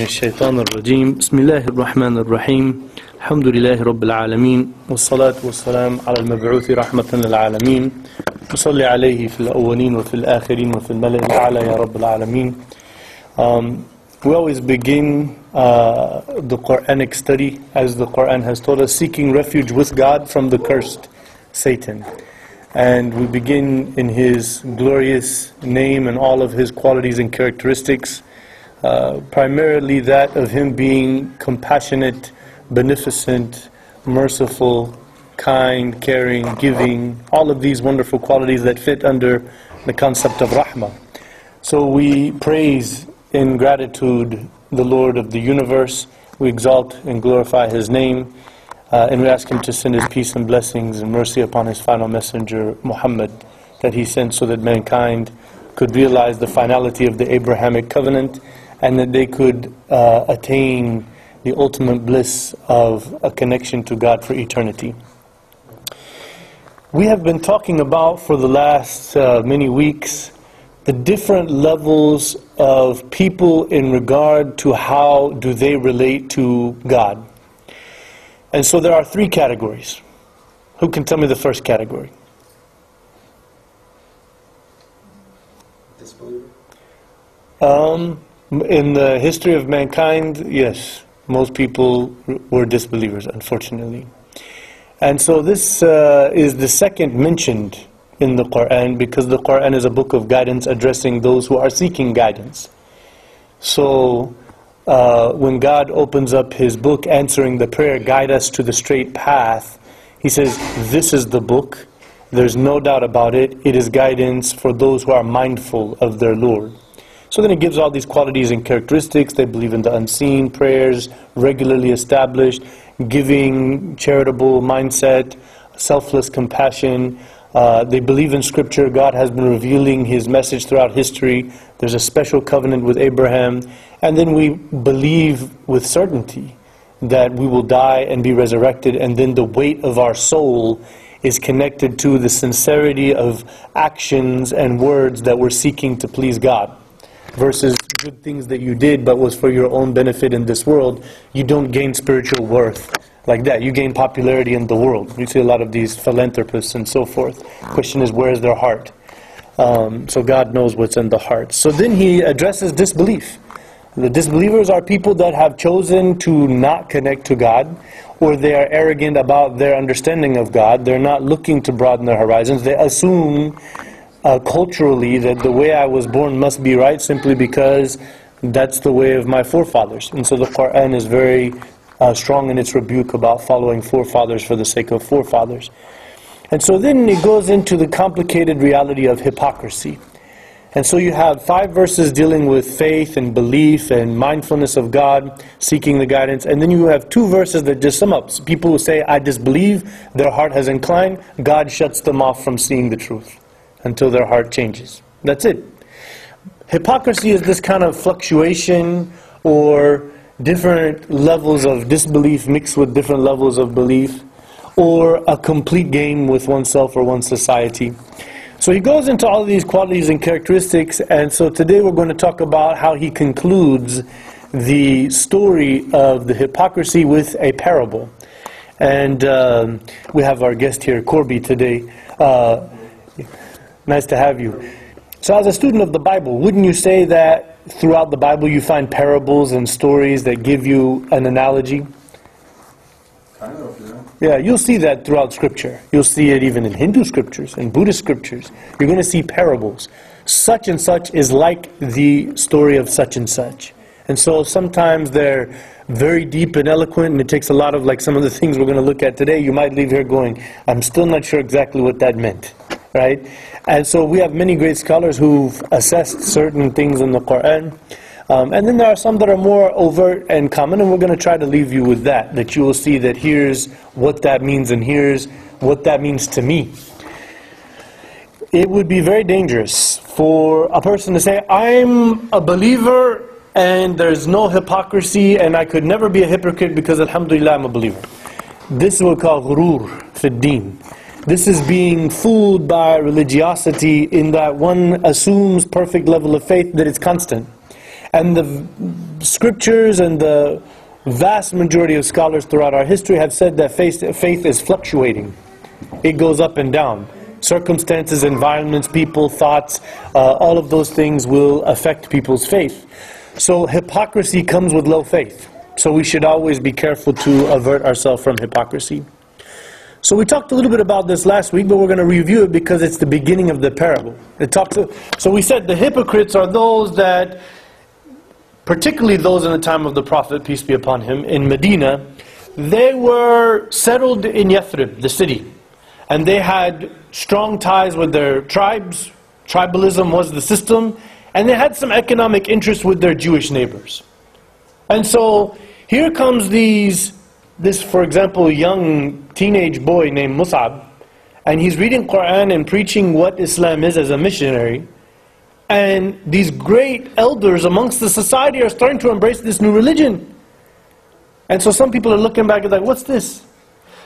من الشيطان الرجيم بسم الله الرحمن الرحيم الحمد لله رب العالمين والصلاة والسلام على المبعوث رحمة للعالمين وصلي عليه في الأولين وفي الآخرين وفي الملأ الأعلى يا رب العالمين um, We always begin uh, the Quranic study as the Quran has told us seeking refuge with God from the cursed Satan and we begin in his glorious name and all of his qualities and characteristics uh, primarily that of him being compassionate, beneficent, merciful, kind, caring, giving, all of these wonderful qualities that fit under the concept of rahmah. So we praise in gratitude the Lord of the universe, we exalt and glorify his name, uh, and we ask him to send his peace and blessings and mercy upon his final messenger, Muhammad, that he sent so that mankind could realize the finality of the Abrahamic covenant and that they could uh, attain the ultimate bliss of a connection to God for eternity. We have been talking about for the last uh, many weeks the different levels of people in regard to how do they relate to God. And so there are three categories. Who can tell me the first category? Disbeliever? Um, in the history of mankind, yes, most people were disbelievers, unfortunately. And so this uh, is the second mentioned in the Quran because the Quran is a book of guidance addressing those who are seeking guidance. So uh, when God opens up His book answering the prayer, guide us to the straight path, He says, This is the book. There's no doubt about it. It is guidance for those who are mindful of their Lord. So then it gives all these qualities and characteristics. They believe in the unseen, prayers regularly established, giving, charitable mindset, selfless compassion. Uh, they believe in Scripture. God has been revealing His message throughout history. There's a special covenant with Abraham. And then we believe with certainty that we will die and be resurrected, and then the weight of our soul is connected to the sincerity of actions and words that we're seeking to please God versus good things that you did but was for your own benefit in this world, you don't gain spiritual worth like that. You gain popularity in the world. You see a lot of these philanthropists and so forth. Question is, where is their heart? Um, so God knows what's in the heart. So then he addresses disbelief. The disbelievers are people that have chosen to not connect to God, or they are arrogant about their understanding of God. They're not looking to broaden their horizons. They assume uh, culturally that the way I was born must be right simply because that's the way of my forefathers. And so the Quran is very uh, strong in its rebuke about following forefathers for the sake of forefathers. And so then it goes into the complicated reality of hypocrisy. And so you have five verses dealing with faith and belief and mindfulness of God, seeking the guidance. And then you have two verses that just sum up. People who say, I disbelieve, their heart has inclined, God shuts them off from seeing the truth until their heart changes. That's it. Hypocrisy is this kind of fluctuation or different levels of disbelief mixed with different levels of belief, or a complete game with oneself or one society. So he goes into all these qualities and characteristics, and so today we're going to talk about how he concludes the story of the hypocrisy with a parable. And um, we have our guest here, Corby, today. Uh, nice to have you. So, as a student of the Bible, wouldn't you say that throughout the Bible you find parables and stories that give you an analogy? Kind of, yeah. Yeah, you'll see that throughout Scripture. You'll see it even in Hindu scriptures and Buddhist scriptures. You're going to see parables. Such and such is like the story of such and such. And so sometimes they're very deep and eloquent, and it takes a lot of, like some of the things we're going to look at today. You might leave here going, I'm still not sure exactly what that meant. Right? And so we have many great scholars who've assessed certain things in the Quran. Um, and then there are some that are more overt and common, and we're going to try to leave you with that, that you will see that here's what that means and here's what that means to me. It would be very dangerous for a person to say, I'm a believer and there's no hypocrisy and I could never be a hypocrite because alhamdulillah I'm a believer. This is what we call ghurur fi deen. This is being fooled by religiosity in that one assumes perfect level of faith that it's constant. And the scriptures and the vast majority of scholars throughout our history have said that faith, faith is fluctuating. It goes up and down. Circumstances, environments, people, thoughts, uh, all of those things will affect people's faith. So hypocrisy comes with low faith. So we should always be careful to avert ourselves from hypocrisy. So we talked a little bit about this last week, but we're going to review it because it's the beginning of the parable. It talks. So we said the hypocrites are those that, particularly those in the time of the Prophet, peace be upon him, in Medina, they were settled in Yathrib, the city, and they had strong ties with their tribes. Tribalism was the system, and they had some economic interest with their Jewish neighbors. And so here comes these, this, for example, young teenage boy named Mus'ab, and he's reading Quran and preaching what Islam is as a missionary. And these great elders amongst the society are starting to embrace this new religion. And so some people are looking back and like, what's this?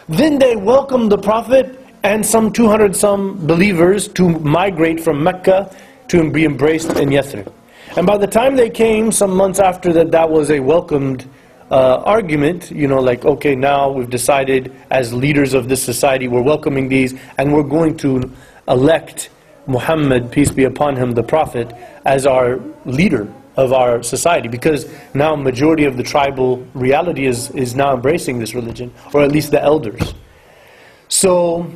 Then they welcome the Prophet and some 200 some believers to migrate from Mecca to be embraced in Yathrib. And by the time they came, some months after that, that was a welcomed uh, argument. You know, like, okay, now we've decided as leaders of this society, we're welcoming these, and we're going to elect Muhammad, peace be upon him, the Prophet, as our leader of our society. Because now majority of the tribal reality is, is now embracing this religion, or at least the elders. So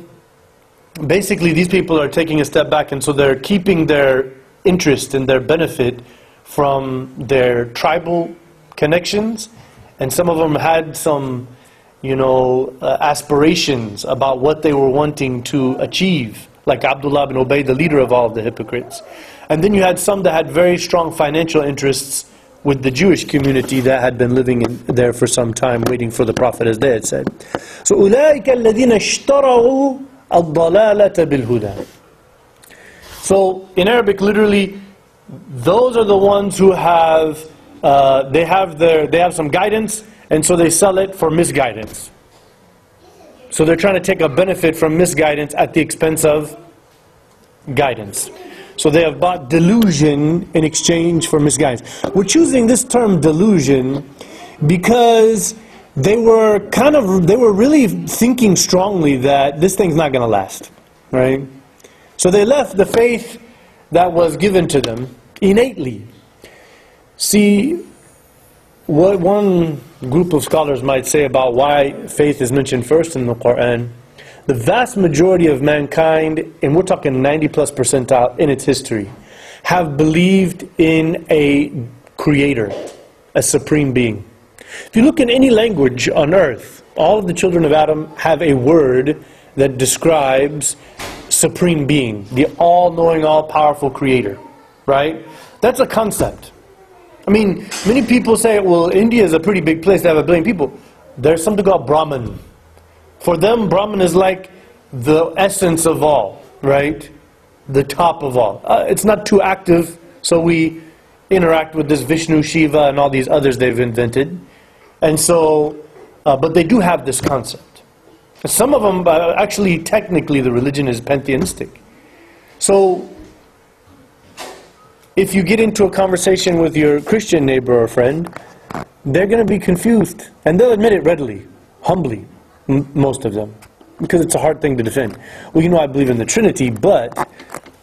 basically these people are taking a step back and so they're keeping their interest and their benefit from their tribal connections and some of them had some you know uh, aspirations about what they were wanting to achieve like Abdullah bin Ubay the leader of all of the hypocrites and then you had some that had very strong financial interests with the Jewish community that had been living in there for some time waiting for the prophet as they had said so أولئك الذين اشتروا الضلالة بالهدى so in Arabic, literally, those are the ones who have uh, they have their they have some guidance, and so they sell it for misguidance. So they're trying to take a benefit from misguidance at the expense of guidance. So they have bought delusion in exchange for misguidance. We're choosing this term delusion because they were kind of they were really thinking strongly that this thing's not going to last, right? So they left the faith that was given to them innately. See, what one group of scholars might say about why faith is mentioned first in the Quran, the vast majority of mankind, and we're talking 90 plus percentile in its history, have believed in a creator, a supreme being. If you look in any language on earth, all of the children of Adam have a word that describes supreme being, the all knowing, all powerful creator, right? That's a concept. I mean, many people say, well, India is a pretty big place to have a billion people. There's something called Brahman. For them, Brahman is like the essence of all, right? The top of all. Uh, it's not too active, so we interact with this Vishnu, Shiva, and all these others they've invented. And so, uh, but they do have this concept. Some of them, uh, actually, technically, the religion is pantheistic. So, if you get into a conversation with your Christian neighbor or friend, they're going to be confused. And they'll admit it readily, humbly, most of them, because it's a hard thing to defend. Well, you know, I believe in the Trinity, but,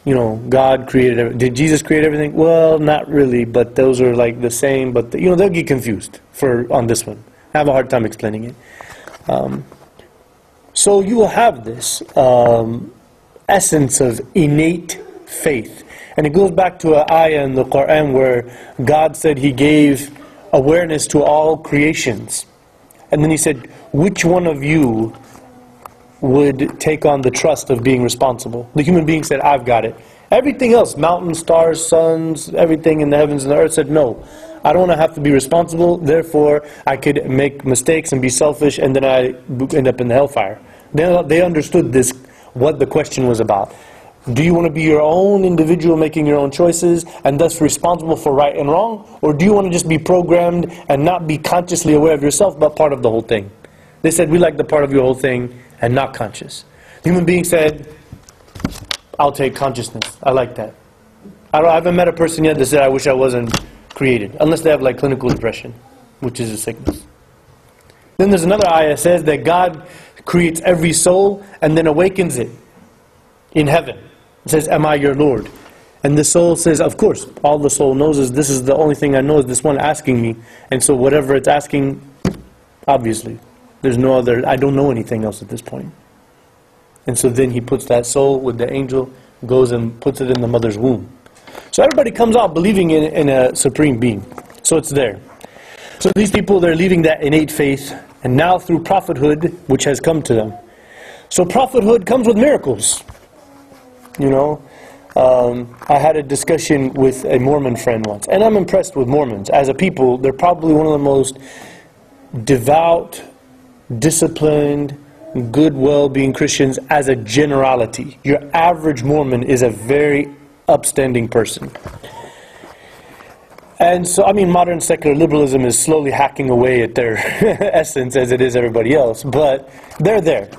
you know, God created everything. Did Jesus create everything? Well, not really, but those are like the same. But, you know, they'll get confused for on this one. I have a hard time explaining it. Um, so you will have this um, essence of innate faith. And it goes back to an ayah in the Quran where God said He gave awareness to all creations. And then He said, Which one of you would take on the trust of being responsible? The human being said, I've got it. Everything else, mountains, stars, suns, everything in the heavens and the earth said, No. I don't want to have to be responsible, therefore I could make mistakes and be selfish, and then I end up in the hellfire. They, they understood this, what the question was about. Do you want to be your own individual making your own choices and thus responsible for right and wrong? Or do you want to just be programmed and not be consciously aware of yourself but part of the whole thing? They said, We like the part of your whole thing and not conscious. The human being said, I'll take consciousness. I like that. I, I haven't met a person yet that said, I wish I wasn't created, unless they have like clinical depression, which is a sickness. Then there's another ayah says that God creates every soul and then awakens it in heaven. Says, Am I your Lord? And the soul says, Of course, all the soul knows is this is the only thing I know is this one asking me. And so whatever it's asking, obviously, there's no other, I don't know anything else at this point. And so then he puts that soul with the angel, goes and puts it in the mother's womb. So everybody comes out believing in, in a supreme being. So it's there. So these people, they're leaving that innate faith, and now through prophethood, which has come to them. So prophethood comes with miracles. You know, um, I had a discussion with a Mormon friend once, and I'm impressed with Mormons. As a people, they're probably one of the most devout, disciplined, good, well being Christians as a generality. Your average Mormon is a very upstanding person. And so, I mean, modern secular liberalism is slowly hacking away at their essence as it is everybody else, but they're there.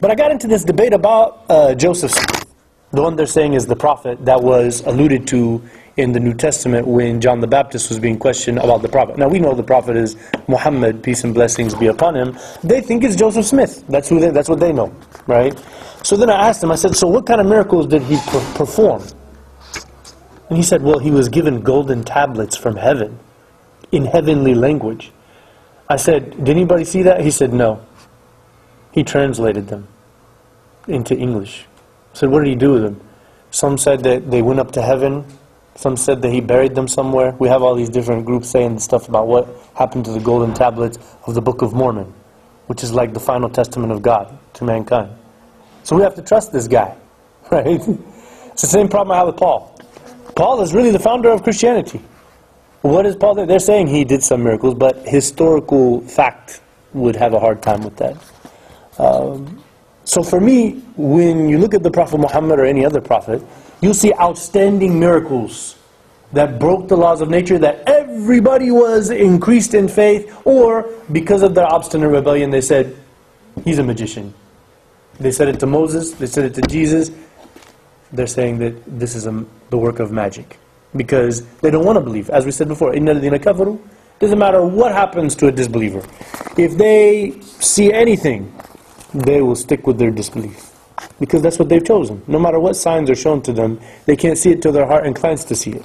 But I got into this debate about uh, Joseph Smith, the one they're saying is the prophet that was alluded to in the New Testament when John the Baptist was being questioned about the prophet. Now we know the prophet is Muhammad, peace and blessings be upon him. They think it's Joseph Smith. That's who they, that's what they know, right? So then I asked him. I said, "So what kind of miracles did he per- perform?" And he said, Well, he was given golden tablets from heaven in heavenly language. I said, Did anybody see that? He said, No. He translated them into English. Said, What did he do with them? Some said that they went up to heaven. Some said that he buried them somewhere. We have all these different groups saying stuff about what happened to the golden tablets of the Book of Mormon, which is like the final testament of God to mankind. So we have to trust this guy, right? It's the same problem I have with Paul. Paul is really the founder of Christianity. What is Paul? They're saying he did some miracles, but historical fact would have a hard time with that. Um, so for me, when you look at the Prophet Muhammad or any other prophet, you'll see outstanding miracles that broke the laws of nature, that everybody was increased in faith, or because of their obstinate rebellion, they said, he's a magician. They said it to Moses, they said it to Jesus, they're saying that this is a, the work of magic. Because they don't want to believe. As we said before, إِنَّ الَّذِينَ كَفَرُوا Doesn't matter what happens to a disbeliever. If they see anything, they will stick with their disbelief. Because that's what they've chosen. No matter what signs are shown to them, they can't see it till their heart inclines to see it.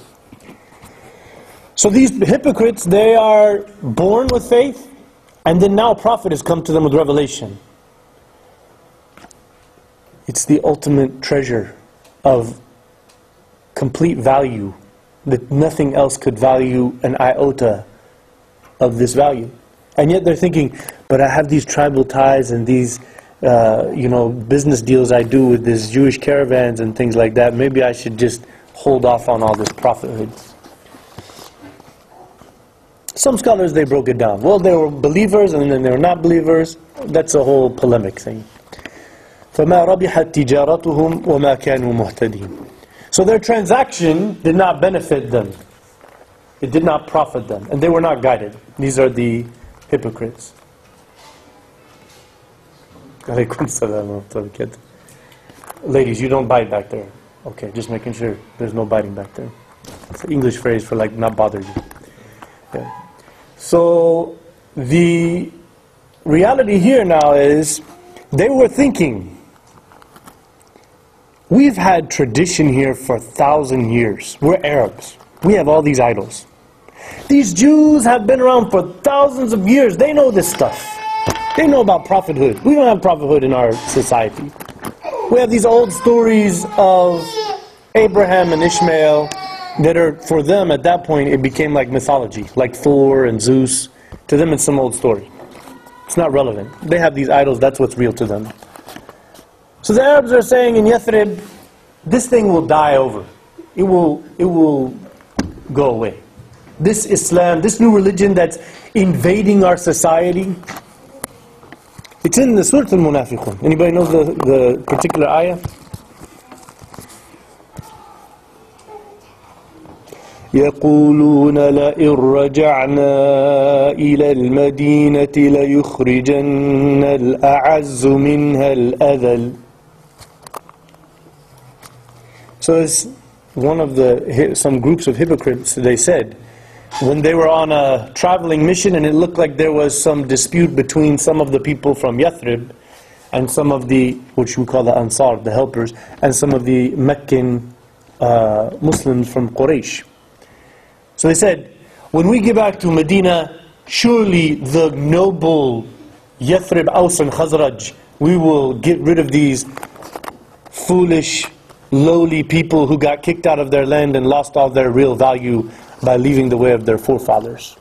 So these hypocrites, they are born with faith, and then now a prophet has come to them with revelation. It's the ultimate treasure of complete value that nothing else could value an iota of this value. And yet they're thinking, but I have these tribal ties and these, uh, you know, business deals I do with these Jewish caravans and things like that. Maybe I should just hold off on all this prophethood. Some scholars, they broke it down. Well, they were believers and then they were not believers. That's a whole polemic thing. فما ربحت تجارتهم وما كانوا مهتدين So their transaction did not benefit them. It did not profit them. And they were not guided. These are the hypocrites. Ladies, you don't bite back there. Okay, just making sure there's no biting back there. It's an English phrase for like not bother you. Yeah. So the reality here now is they were thinking We've had tradition here for a thousand years. We're Arabs. We have all these idols. These Jews have been around for thousands of years. They know this stuff. They know about prophethood. We don't have prophethood in our society. We have these old stories of Abraham and Ishmael that are, for them at that point, it became like mythology, like Thor and Zeus. To them, it's some old story. It's not relevant. They have these idols, that's what's real to them. So the Arabs are saying in Yathrib, this thing will die over. It will, it will go away This Islam, this new religion that's invading our society, it's in the Surah Al-Munafiqun. Anybody knows the, the particular ayah? يقولون لئن رجعنا إلى المدينة ليخرجن الأعز منها الأذل So it's one of the some groups of hypocrites. They said, when they were on a traveling mission and it looked like there was some dispute between some of the people from Yathrib and some of the, which we call the Ansar, the helpers, and some of the Meccan uh, Muslims from Quraysh. So they said, when we get back to Medina, surely the noble Yathrib, Aus and Khazraj, we will get rid of these foolish, lowly people who got kicked out of their land and lost all their real value by leaving the way of their forefathers.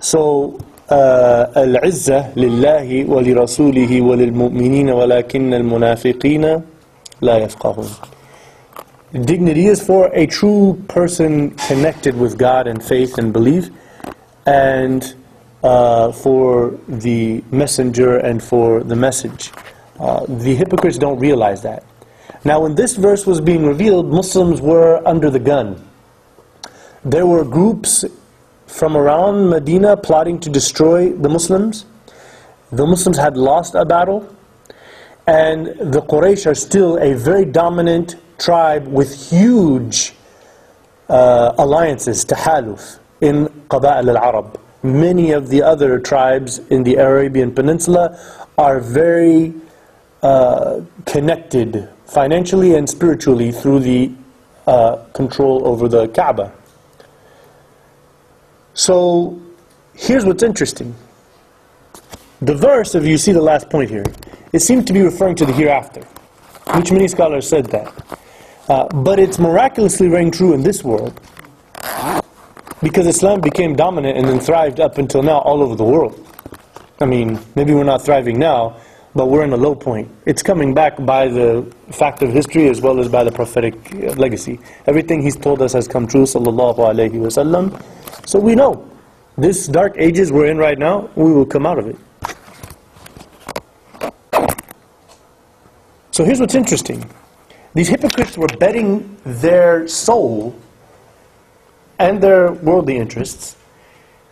So, العزة لله ولرسوله وللمؤمنين ولكن المنافقين لا يفقهون. Dignity is for a true person connected with God and faith and belief, and uh, for the messenger and for the message. Uh, the hypocrites don't realize that. Now, when this verse was being revealed, Muslims were under the gun. There were groups from around Medina plotting to destroy the Muslims. The Muslims had lost a battle, and the Quraysh are still a very dominant tribe with huge uh, alliances, tahaluf, in Qaba'il al-Arab. Many of the other tribes in the Arabian Peninsula are very uh, connected financially and spiritually through the uh, control over the Kaaba. So here's what's interesting. The verse, if you see the last point here, it seems to be referring to the hereafter, which many scholars said that. Uh, but it's miraculously rang true in this world because Islam became dominant and then thrived up until now all over the world. I mean, maybe we're not thriving now, but we're in a low point. It's coming back by the fact of history as well as by the prophetic uh, legacy. Everything he's told us has come true, sallallahu alaihi wasallam. So we know this dark ages we're in right now, we will come out of it. So here's what's interesting. These hypocrites were betting their soul and their worldly interests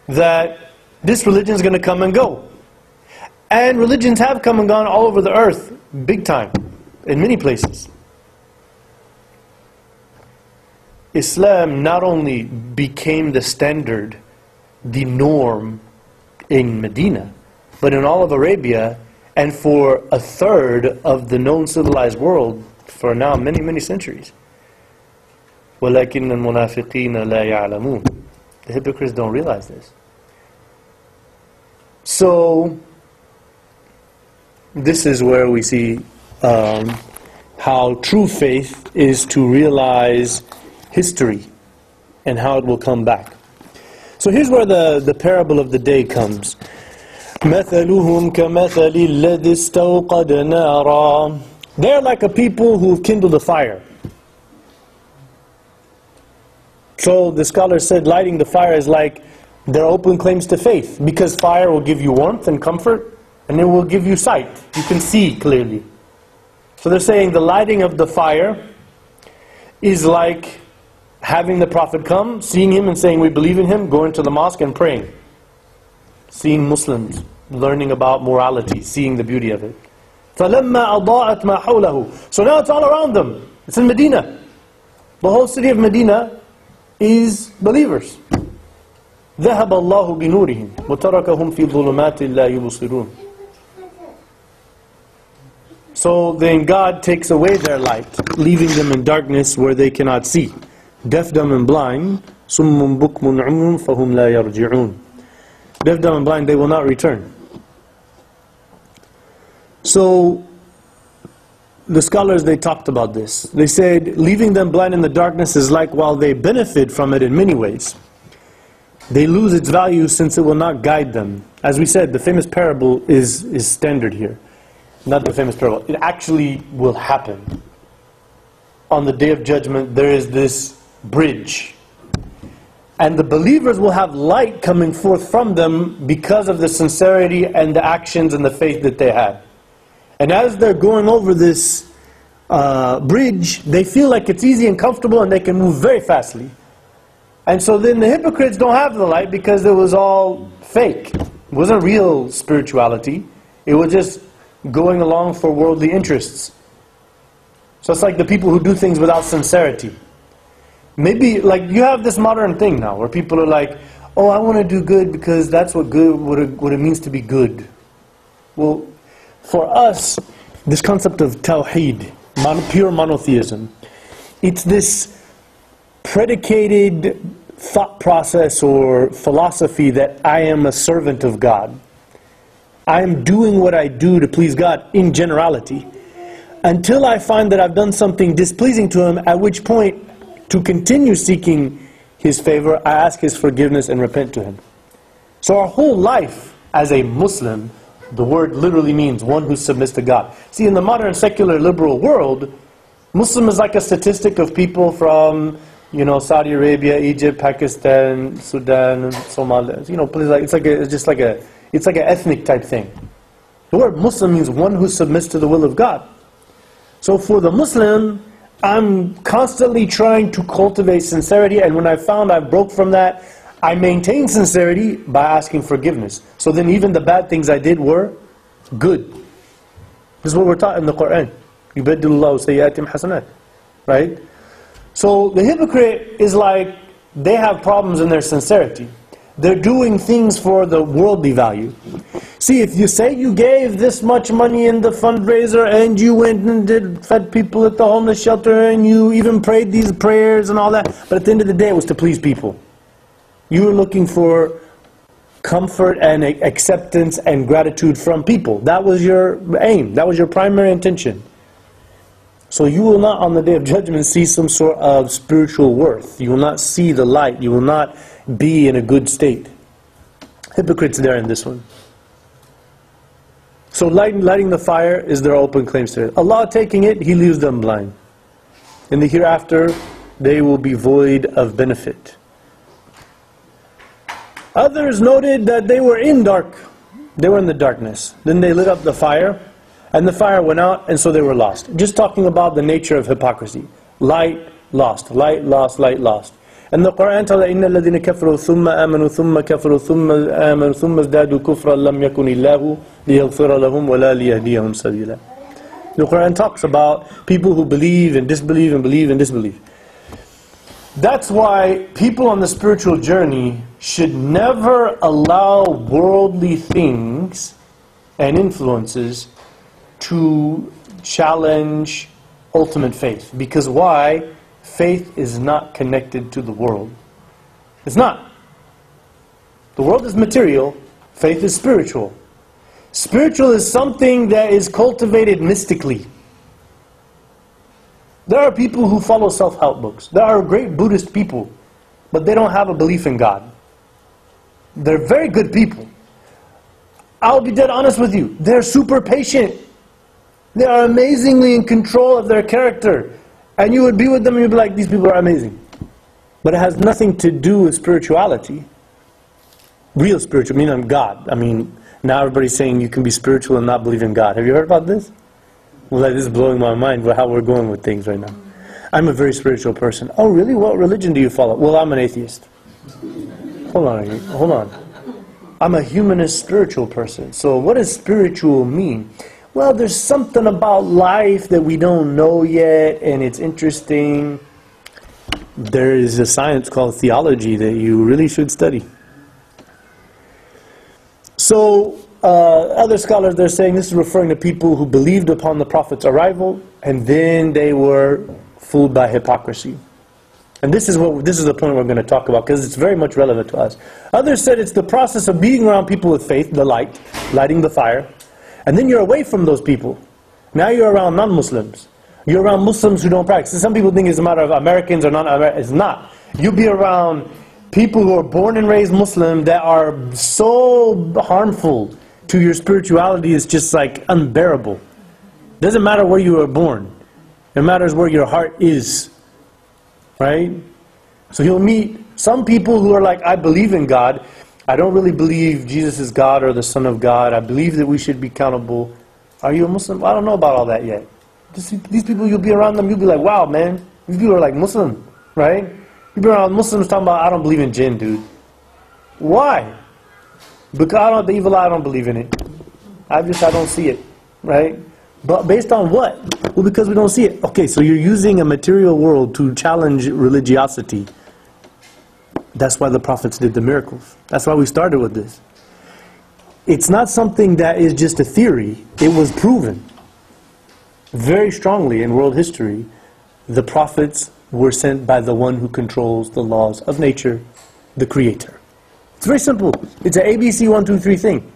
that this religion is going to come and go. And religions have come and gone all over the earth, big time, in many places. Islam not only became the standard, the norm in Medina, but in all of Arabia and for a third of the known civilized world for now many, many centuries. وَلَكِنَّ الْمُنَافِقِينَ لَا يَعْلَمُونَ The hypocrites don't realize this. So, this is where we see um, how true faith is to realize history and how it will come back. So here's where the, the parable of the day comes. مثلهم كمثل الذي استوقد نارا They're like a people who've kindled a fire. So the scholar said lighting the fire is like their open claims to faith because fire will give you warmth and comfort and it will give you sight. You can see clearly. So they're saying the lighting of the fire is like having the Prophet come, seeing him and saying we believe in him, going to the mosque and praying. Seeing Muslims, learning about morality, seeing the beauty of it. فَلَمَّا أَضَاءَتْ مَا حَوْلَهُ So now it's all around them. It's in Medina. The whole city of Medina is believers. ذهب الله بنورهم وتركهم في ظلمات لا يبصرون so then God takes away their light, leaving them in darkness where they cannot see. Deaf, dumb, and blind, summun bukmun umyun la. Deaf, dumb, and blind, they will not return. So, the scholars, they talked about this. They said, leaving them blind in the darkness is like while they benefit from it in many ways, they lose its value since it will not guide them. As we said, the famous parable is, is standard here not the famous parable, it actually will happen. On the day of judgment, there is this bridge. And the believers will have light coming forth from them because of the sincerity and the actions and the faith that they had. And as they're going over this uh, bridge, they feel like it's easy and comfortable and they can move very fastly. And so then the hypocrites don't have the light because it was all fake. It wasn't real spirituality. It was just going along for worldly interests. So it's like the people who do things without sincerity. Maybe, like, you have this modern thing now where people are like, oh, I want to do good because that's what good, what it, what it means to be good. Well, for us, this concept of tawheed, mon- pure monotheism, it's this predicated thought process or philosophy that I am a servant of God. I am doing what I do to please God in generality until I find that I've done something displeasing to Him, at which point, to continue seeking His favor, I ask His forgiveness and repent to Him. So, our whole life as a Muslim, the word literally means one who submits to God. See, in the modern secular liberal world, Muslim is like a statistic of people from, you know, Saudi Arabia, Egypt, Pakistan, Sudan, Somalia. You know, it's like a, it's just like a it's like an ethnic type thing. The word Muslim means one who submits to the will of God. So for the Muslim, I'm constantly trying to cultivate sincerity, and when I found I broke from that, I maintain sincerity by asking forgiveness. So then even the bad things I did were good. This is what we're taught in the Quran. يُبَدِّلُ اللَّهُ سَيِّئَاتِهِمْ حَسَنَاتٍ Right? So the hypocrite is like, they have problems in their sincerity. They're doing things for the worldly value. See, if you say you gave this much money in the fundraiser and you went and did fed people at the homeless shelter and you even prayed these prayers and all that, but at the end of the day it was to please people. You were looking for comfort and acceptance and gratitude from people. That was your aim. That was your primary intention. So you will not on the day of judgment see some sort of spiritual worth. You will not see the light. You will not be in a good state. Hypocrites there in this one. So lighting, lighting the fire is their open claims to it. Allah taking it, He leaves them blind. In the hereafter, they will be void of benefit. Others noted that they were in dark. They were in the darkness. Then they lit up the fire, and the fire went out, and so they were lost. Just talking about the nature of hypocrisy. Light, lost. Light, lost, light, lost. And the Quran tells إن الذين كفروا ثم آمنوا ثم كفروا ثم آمنوا ثم ازدادوا كفرا لم يكن الله ليغفر لهم ولا ليهديهم سبيلا. The Quran talks about people who believe and disbelieve and believe and disbelieve. That's why people on the spiritual journey should never allow worldly things and influences to challenge ultimate faith. Because why? Faith is not connected to the world. It's not. The world is material, faith is spiritual. Spiritual is something that is cultivated mystically. There are people who follow self help books. There are great Buddhist people, but they don't have a belief in God. They're very good people. I'll be dead honest with you. They're super patient. They are amazingly in control of their character. And you would be with them and you'd be like, these people are amazing. But it has nothing to do with spirituality. Real spiritual, I mean on God. I mean, now everybody's saying you can be spiritual and not believe in God. Have you heard about this? Well, this is blowing my mind how we're going with things right now. I'm a very spiritual person. Oh, really? What religion do you follow? Well, I'm an atheist. Hold on, hold on. I'm a humanist spiritual person. So, what does spiritual mean? Well, there's something about life that we don't know yet, and it's interesting. There is a science called theology that you really should study. So, uh, other scholars, they're saying this is referring to people who believed upon the Prophet's arrival, and then they were fooled by hypocrisy. And this is what this is the point we're going to talk about because it's very much relevant to us. Others said it's the process of being around people with faith, the light, lighting the fire, and then you're away from those people. Now you're around non-Muslims. You're around Muslims who don't practice. Some people think it's a matter of Americans or non-Americans. It's not. You'll be around people who are born and raised Muslim that are so harmful to your spirituality is just like unbearable. Doesn't matter where you were born. It matters where your heart is. Right? So you'll meet some people who are like, I believe in God. I don't really believe Jesus is God or the Son of God. I believe that we should be accountable. Are you a Muslim? I don't know about all that yet. Just, these people, you'll be around them, you'll be like, wow, man. These people are like Muslim, right? You'll be around Muslims talking about, I don't believe in jinn, dude. Why? Because I don't, the evil eye, I don't believe in it. I just, I don't see it, right? But based on what? Well, because we don't see it. Okay, so you're using a material world to challenge religiosity. That's why the prophets did the miracles. That's why we started with this. It's not something that is just a theory, it was proven very strongly in world history. The prophets were sent by the one who controls the laws of nature, the Creator. It's very simple. It's an ABC one, two, three thing.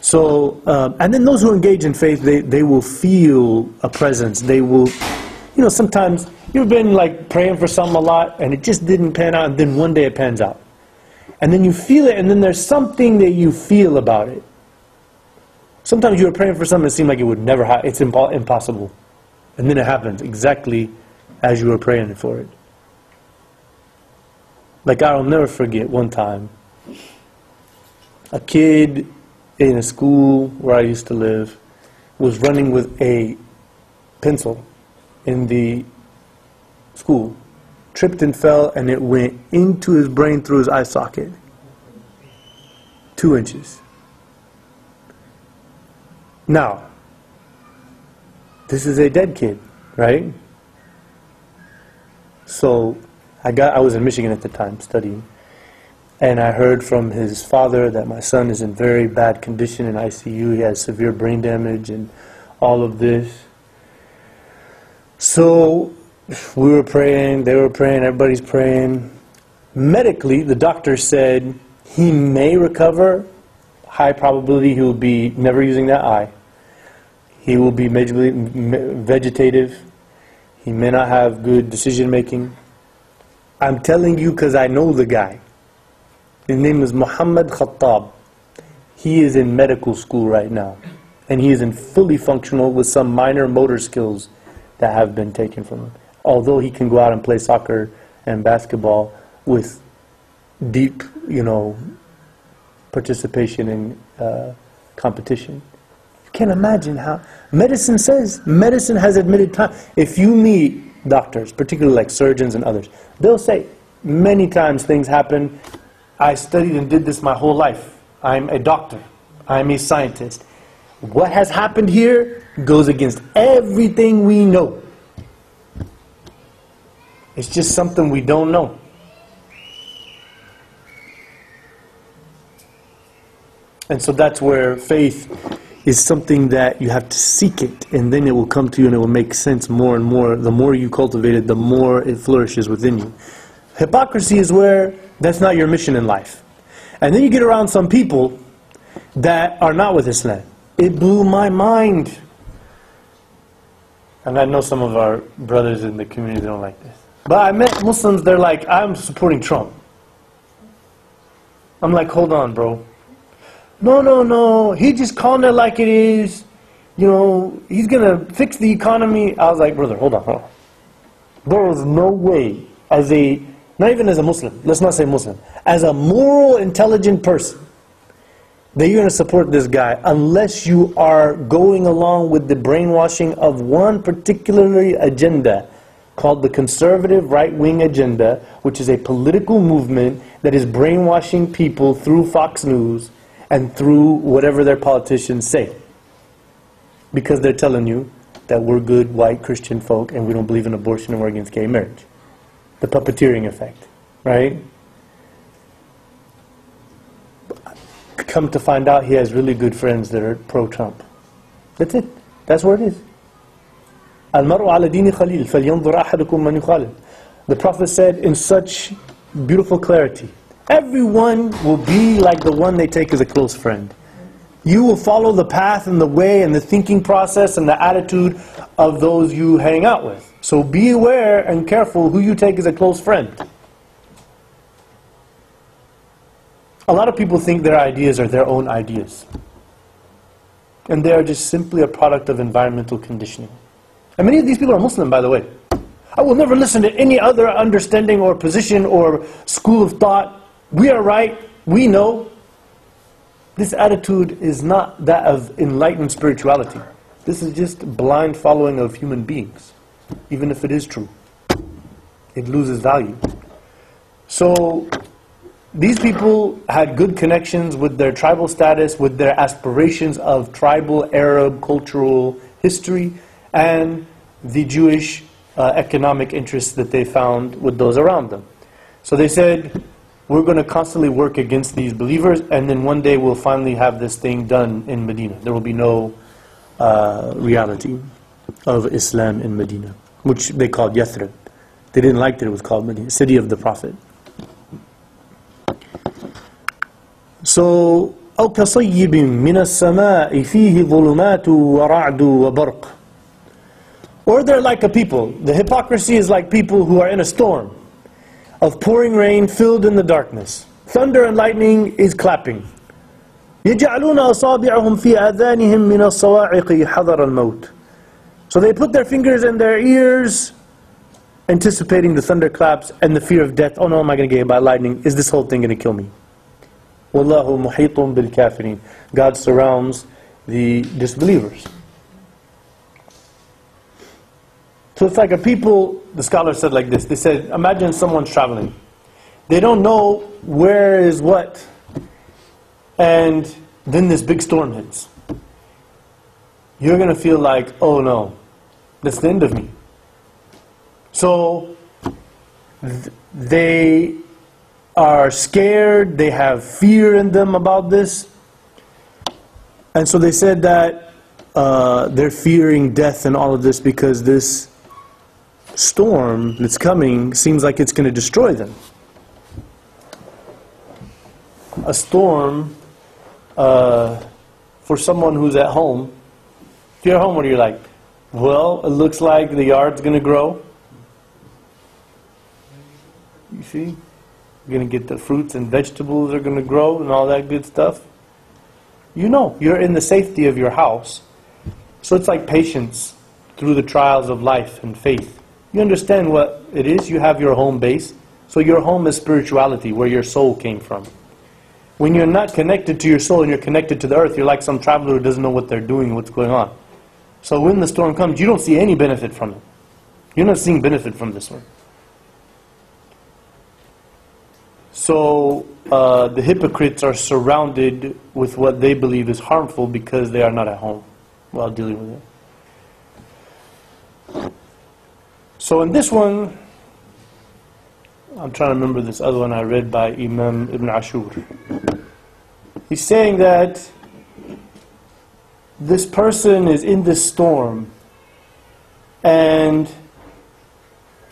So, um, and then those who engage in faith, they, they will feel a presence. They will, you know, sometimes you've been like praying for something a lot and it just didn't pan out, and then one day it pans out. And then you feel it, and then there's something that you feel about it. Sometimes you were praying for something that seemed like it would never happen, it's impo- impossible. And then it happens exactly as you were praying for it. Like, I'll never forget one time, a kid in a school where I used to live was running with a pencil in the school, tripped and fell, and it went into his brain through his eye socket. Two inches. Now, this is a dead kid, right? So I got I was in Michigan at the time studying. And I heard from his father that my son is in very bad condition in ICU. He has severe brain damage and all of this. So we were praying, they were praying, everybody's praying. Medically, the doctor said he may recover. High probability he will be never using that eye. He will be vegetative. He may not have good decision making. I'm telling you because I know the guy. His name is Muhammad Khattab. He is in medical school right now. And he is in fully functional with some minor motor skills that have been taken from him. Although he can go out and play soccer and basketball with deep, you know, participation in uh, competition. You can't imagine how. Medicine says, medicine has admitted time. If you meet doctors, particularly like surgeons and others, they'll say many times things happen I studied and did this my whole life. I'm a doctor. I'm a scientist. What has happened here goes against everything we know. It's just something we don't know. And so that's where faith is something that you have to seek it, and then it will come to you and it will make sense more and more. The more you cultivate it, the more it flourishes within you. Hypocrisy is where that's not your mission in life. And then you get around some people that are not with Islam. It blew my mind. And I know some of our brothers in the community don't like this. But I met Muslims, they're like, I'm supporting Trump. I'm like, hold on, bro. No, no, no. He just calling it like it is. You know, he's going to fix the economy. I was like, brother, hold on, hold on. There is no way, as a not even as a Muslim, let's not say Muslim, as a moral, intelligent person, that you're going to support this guy unless you are going along with the brainwashing of one particular agenda called the conservative right wing agenda, which is a political movement that is brainwashing people through Fox News and through whatever their politicians say. Because they're telling you that we're good white Christian folk and we don't believe in abortion and we're against gay marriage the puppeteering effect, right? Come to find out, he has really good friends that are pro-Trump. That's it. That's where it is. The Prophet said in such beautiful clarity, everyone will be like the one they take as a close friend. You will follow the path and the way and the thinking process and the attitude of those you hang out with. So be aware and careful who you take as a close friend. A lot of people think their ideas are their own ideas. And they are just simply a product of environmental conditioning. And many of these people are Muslim, by the way. I will never listen to any other understanding or position or school of thought. We are right. We know. This attitude is not that of enlightened spirituality. This is just blind following of human beings even if it is true. It loses value. So, these people had good connections with their tribal status, with their aspirations of tribal Arab cultural history, and the Jewish uh, economic interests that they found with those around them. So they said, we're going to constantly work against these believers, and then one day we'll finally have this thing done in Medina. There will be no uh, reality of Islam in Medina, which they called Yathrib. They didn't like that it was called Medina, city of the Prophet. So, أو كصيب من السماء فيه ظلمات ورعد وبرق. Or they're like a people. The hypocrisy is like people who are in a storm of pouring rain filled in the darkness. Thunder and lightning is clapping. يجعلون أصابعهم في آذانهم من الصواعق حذر الموت. So they put their fingers in their ears, anticipating the thunderclaps and the fear of death. Oh no, am I going to get hit by lightning? Is this whole thing going to kill me? Wallahu muhitun bil kafirin. God surrounds the disbelievers. So it's like a people, the scholar said like this. They said, imagine someone's traveling. They don't know where is what. And then this big storm hits. You're going to feel like, oh no, that's the end of me. So th- they are scared, they have fear in them about this. And so they said that uh, they're fearing death and all of this because this storm that's coming seems like it's going to destroy them. A storm, uh, for someone who's at home, if you're at home, what are you like? Well, it looks like the yard's going to grow. You see? You're going to get the fruits and vegetables are going to grow and all that good stuff. You know, you're in the safety of your house. So it's like patience through the trials of life and faith. You understand what it is. You have your home base. So your home is spirituality, where your soul came from. When you're not connected to your soul and you're connected to the earth, you're like some traveler who doesn't know what they're doing, what's going on. So when the storm comes, you don't see any benefit from it. You're not seeing benefit from this one. So uh, the hypocrites are surrounded with what they believe is harmful because they are not at home while dealing with it. So in this one, I'm trying to remember this other one I read by Imam Ibn Ashur. He's saying that this person is in this storm and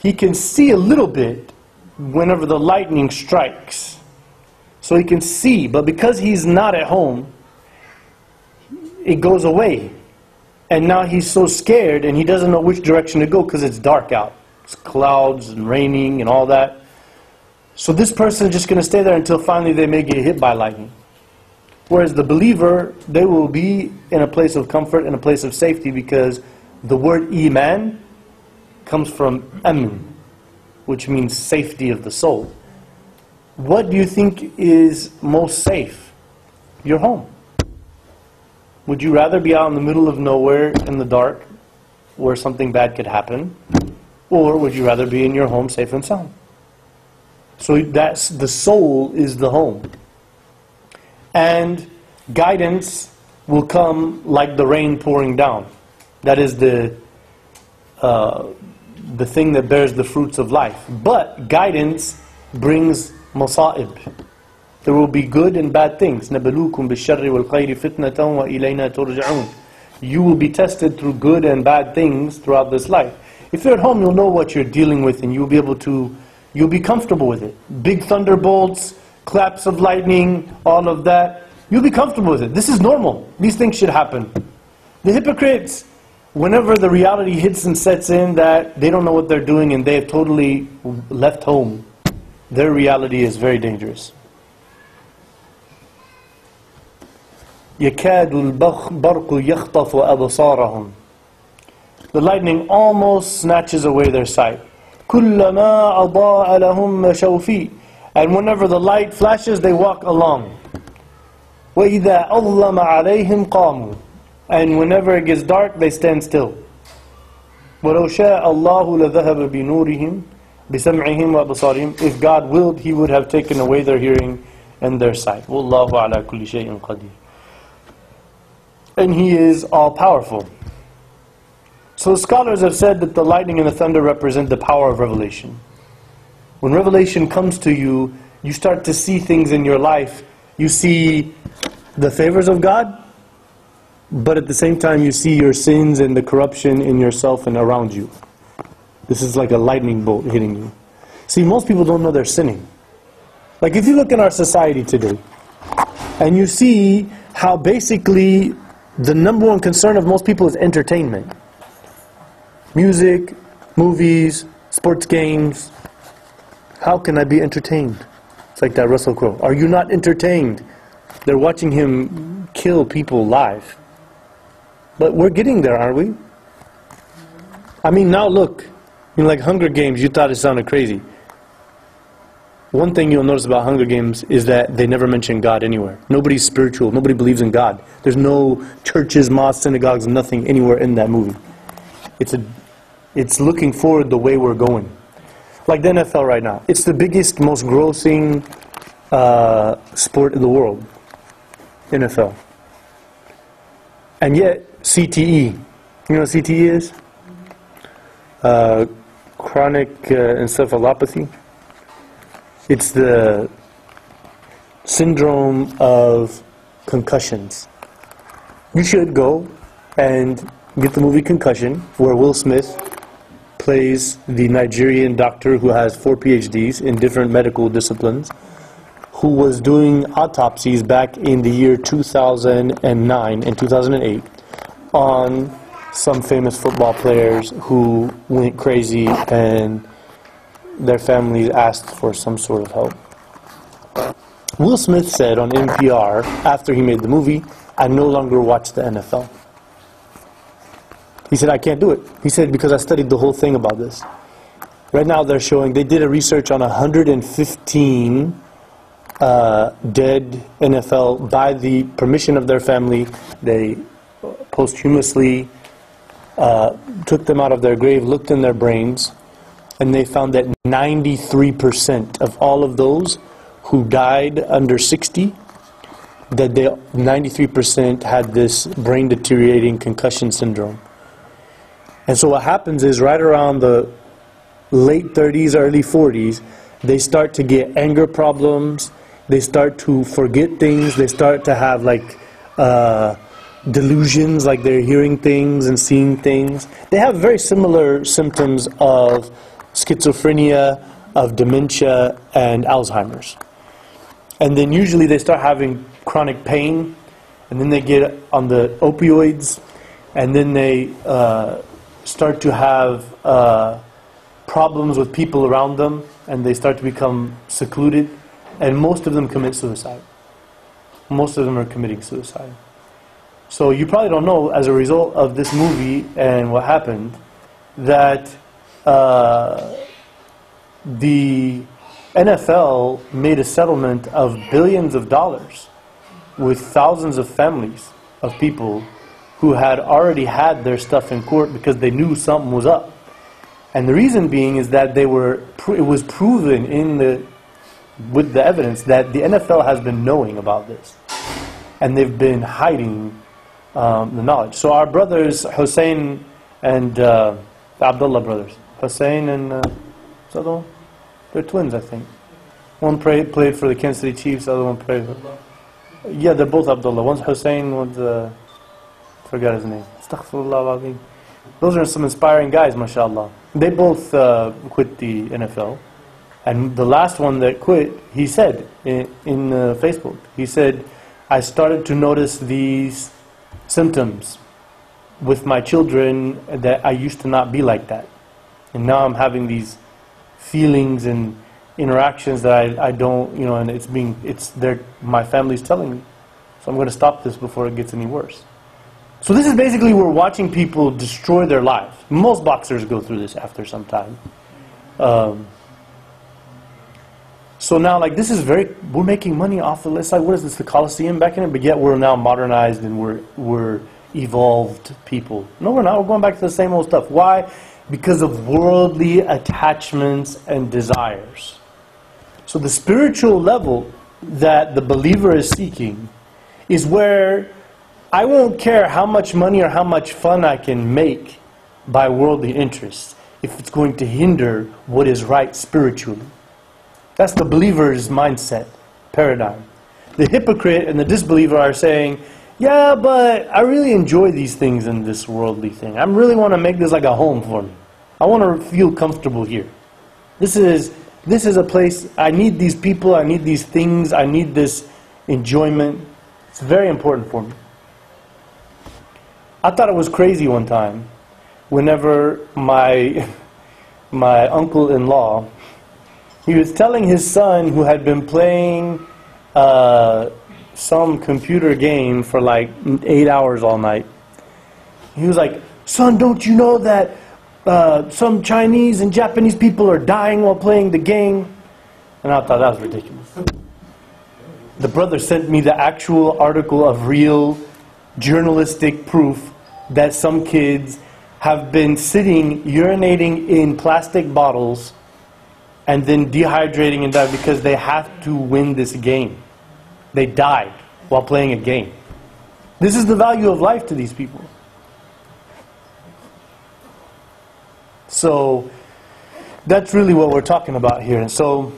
he can see a little bit whenever the lightning strikes. So he can see, but because he's not at home, it goes away. And now he's so scared and he doesn't know which direction to go because it's dark out. It's clouds and raining and all that. So this person is just going to stay there until finally they may get hit by lightning. Whereas the believer, they will be in a place of comfort and a place of safety because the word iman comes from amin, which means safety of the soul. What do you think is most safe? Your home. Would you rather be out in the middle of nowhere in the dark where something bad could happen? Or would you rather be in your home safe and sound? So that's the soul is the home. And guidance will come like the rain pouring down. That is the uh, the thing that bears the fruits of life. But guidance brings masa'ib. There will be good and bad things. نَبَلُوكُمْ بِالشَّرِّ وَالْخَيْرِ فِتْنَةً وَإِلَيْنَا تُرْجَعُونَ You will be tested through good and bad things throughout this life. If you're at home, you'll know what you're dealing with and you'll be able to, you'll be comfortable with it. Big thunderbolts, claps of lightning, all of that. You'll be comfortable with it. This is normal. These things should happen. The hypocrites, whenever the reality hits and sets in that they don't know what they're doing and they have totally left home, their reality is very dangerous. يكاد البرق يخطف أبصارهم The lightning almost snatches away their sight. كلما أضاء لهم مشوا فيه And whenever the light flashes, they walk along. وإذا أظلم عليهم قاموا And whenever it gets dark, they stand still. ولو شاء الله لذهب بنورهم بِسَمْعِهِمْ وَأَبْصَارِهِمْ If God willed, He would have taken away their hearing and their sight. وَاللَّهُ عَلَى كُلِّ شَيْءٍ قَدِيرٌ And He is all-powerful. So scholars have said that the lightning and the thunder represent the power of revelation. When revelation comes to you, you start to see things in your life. You see the favors of God, but at the same time you see your sins and the corruption in yourself and around you. This is like a lightning bolt hitting you. See, most people don't know they're sinning. Like if you look in our society today, and you see how basically the number one concern of most people is entertainment. Music, movies, sports games. How can I be entertained? It's like that Russell Crowe. Are you not entertained? They're watching him kill people live. But we're getting there, aren't we? I mean, now look, you know, like Hunger Games, you thought it sounded crazy. One thing you'll notice about Hunger Games is that they never mention God anywhere. Nobody's spiritual. Nobody believes in God. There's no churches, mosques, synagogues, nothing anywhere in that movie. It's a, it's looking forward the way we're going. Like the NFL right now. It's the biggest, most grossing uh, sport in the world. NFL. And yet, CTE. You know what CTE is? Uh, chronic uh, encephalopathy. It's the syndrome of concussions. You should go and get the movie Concussion, where Will Smith plays the Nigerian doctor who has four PhDs in different medical disciplines, who was doing autopsies back in the year 2009 and 2008 on some famous football players who went crazy and their families asked for some sort of help. Will Smith said on NPR after he made the movie, I no longer watch the NFL. He said, I can't do it. He said, because I studied the whole thing about this. Right now they're showing, they did a research on 115 uh, dead NFL by the permission of their family. They posthumously uh, took them out of their grave, looked in their brains, and they found that 93% of all of those who died under 60, that they 93% had this brain deteriorating concussion syndrome. And so what happens is right around the late 30s, early 40s, they start to get anger problems, they start to forget things, they start to have like uh, delusions, like they're hearing things and seeing things. They have very similar symptoms of schizophrenia, of dementia, and Alzheimer's. And then usually they start having chronic pain, and then they get on the opioids, and then they uh, start to have uh, problems with people around them, and they start to become secluded, and most of them commit suicide. Most of them are committing suicide. So you probably don't know, as a result of this movie and what happened, that uh, the NFL made a settlement of billions of dollars with thousands of families of people who had already had their stuff in court because they knew something was up. And the reason being is that they were it was proven in the with the evidence that the NFL has been knowing about this, and they've been hiding um, the knowledge. So our brothers Hussein and uh, Abdullah brothers, Hussein and uh, the other one? They're twins, I think. One played played for the Kansas City Chiefs, the other one played. For, yeah, they're both Abdullah. One's Hussein, one's uh, forgot his name. Astaghfirullah Those are some inspiring guys, mashallah. They both uh, quit the NFL. And the last one that quit, he said in, in uh, Facebook, he said, I started to notice these symptoms with my children that I used to not be like that. And now I'm having these feelings and interactions that I, I don't, you know, and it's being, it's there, my family's telling me. So I'm going to stop this before it gets any worse. So this is basically we're watching people destroy their lives. Most boxers go through this after some time. Um, so now, like, this is very, we're making money off the list. Like, what is this, the Coliseum back in it? But yet we're now modernized and we're, we're evolved people. No, we're not. We're going back to the same old stuff. Why? Because of worldly attachments and desires. So the spiritual level that the believer is seeking is where I won't care how much money or how much fun I can make by worldly interests if it's going to hinder what is right spiritually. That's the believer's mindset, paradigm. The hypocrite and the disbeliever are saying, yeah, but I really enjoy these things in this worldly thing. I really want to make this like a home for me. I want to feel comfortable here. This is, this is a place, I need these people, I need these things, I need this enjoyment. It's very important for me. I thought it was crazy one time whenever my, my uncle-in-law, he was telling his son who had been playing uh, some computer game for like eight hours all night. He was like, son, don't you know that uh, some Chinese and Japanese people are dying while playing the game? And I thought that was ridiculous. The brother sent me the actual article of real journalistic proof that some kids have been sitting urinating in plastic bottles and then dehydrating and dying because they have to win this game. They died while playing a game. This is the value of life to these people. So that's really what we're talking about here. And so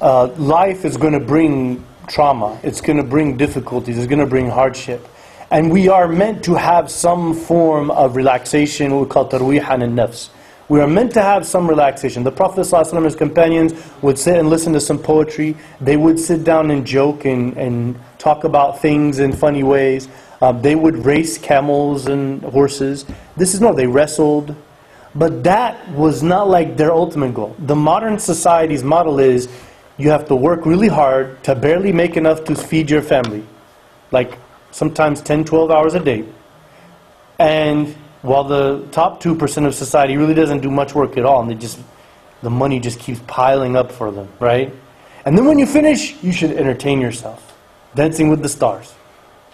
uh, life is going to bring trauma, it's going to bring difficulties, it's going to bring hardship. And we are meant to have some form of relaxation, we call tarwihan and nafs. We are meant to have some relaxation. The Prophet ﷺ and his companions would sit and listen to some poetry. They would sit down and joke and, and talk about things in funny ways. Uh, they would race camels and horses. This is no, they wrestled. But that was not like their ultimate goal. The modern society's model is you have to work really hard to barely make enough to feed your family. Like sometimes 10, 12 hours a day. And while the top 2% of society really doesn't do much work at all, and they just, the money just keeps piling up for them, right? And then when you finish, you should entertain yourself. Dancing with the Stars,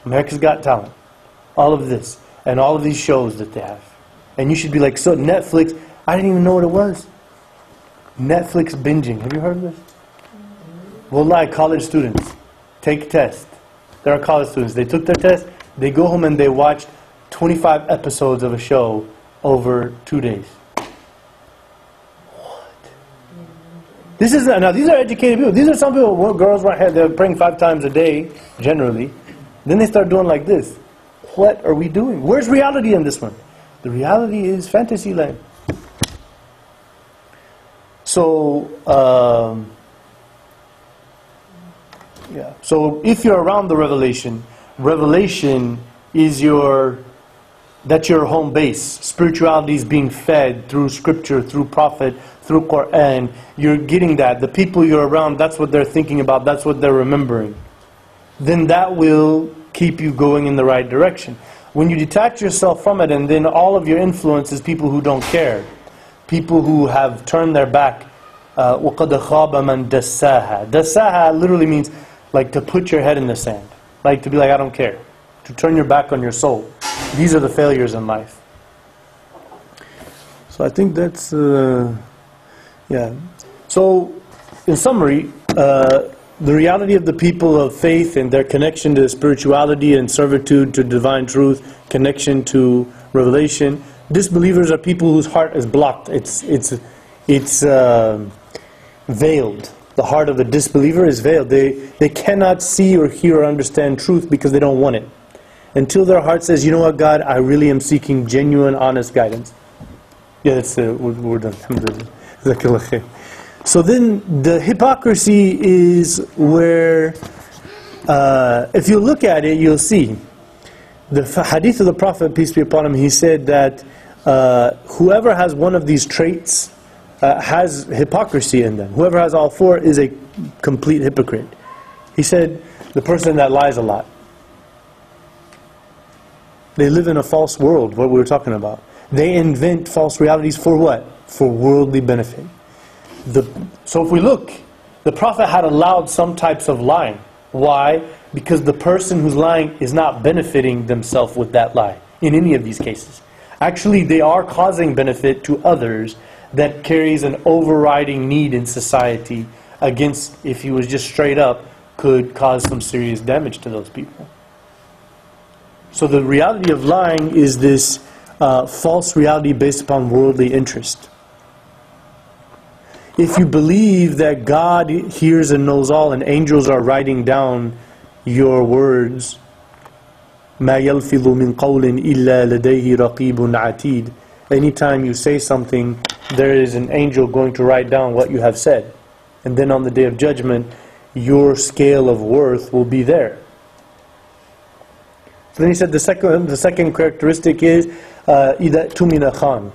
America's Got Talent, all of this, and all of these shows that they have. And you should be like, so Netflix, I didn't even know what it was. Netflix binging. Have you heard of this? Well, like college students take tests. There are college students. They took their test. They go home and they watched 25 episodes of a show over two days. What? This is now. These are educated people. These are some people. Girls right here. They're praying five times a day, generally. Then they start doing like this. What are we doing? Where's reality in this one? The reality is fantasy land. So, um, yeah. So if you're around the revelation, revelation is your that's your home base. Spirituality is being fed through scripture, through prophet, through Quran. You're getting that. The people you're around, that's what they're thinking about, that's what they're remembering. Then that will keep you going in the right direction. When you detach yourself from it, and then all of your influence is people who don't care, people who have turned their back. وَقَدْ خَابَ مَنْ دَسَّاهَا Dassaha literally means like to put your head in the sand. Like to be like, I don't care. To turn your back on your soul. These are the failures in life. So I think that's, uh, yeah. So, in summary, uh, the reality of the people of faith and their connection to spirituality and servitude to divine truth, connection to revelation. Disbelievers are people whose heart is blocked. It's it's it's uh, veiled. The heart of the disbeliever is veiled. They they cannot see or hear or understand truth because they don't want it until their heart says, you know what, God, I really am seeking genuine, honest guidance. Yeah, that's. We're, we're done. So then the hypocrisy is where, uh, if you look at it, you'll see. The hadith of the Prophet, peace be upon him, he said that uh, whoever has one of these traits uh, has hypocrisy in them. Whoever has all four is a complete hypocrite. He said, the person that lies a lot. They live in a false world, what we were talking about. They invent false realities for what? For worldly benefit. The, so if we look, the Prophet had allowed some types of lying. Why? Because the person who's lying is not benefiting themselves with that lie in any of these cases. Actually, they are causing benefit to others that carries an overriding need in society against, if he was just straight up, could cause some serious damage to those people. So the reality of lying is this uh, false reality based upon worldly interest. If you believe that God hears and knows all and angels are writing down your words, ما يلفظ من قول إلا لديه رقيب عتيد Anytime you say something, there is an angel going to write down what you have said. And then on the day of judgment, your scale of worth will be there. So then he said the second, the second characteristic is إذا تُمِنَ خان.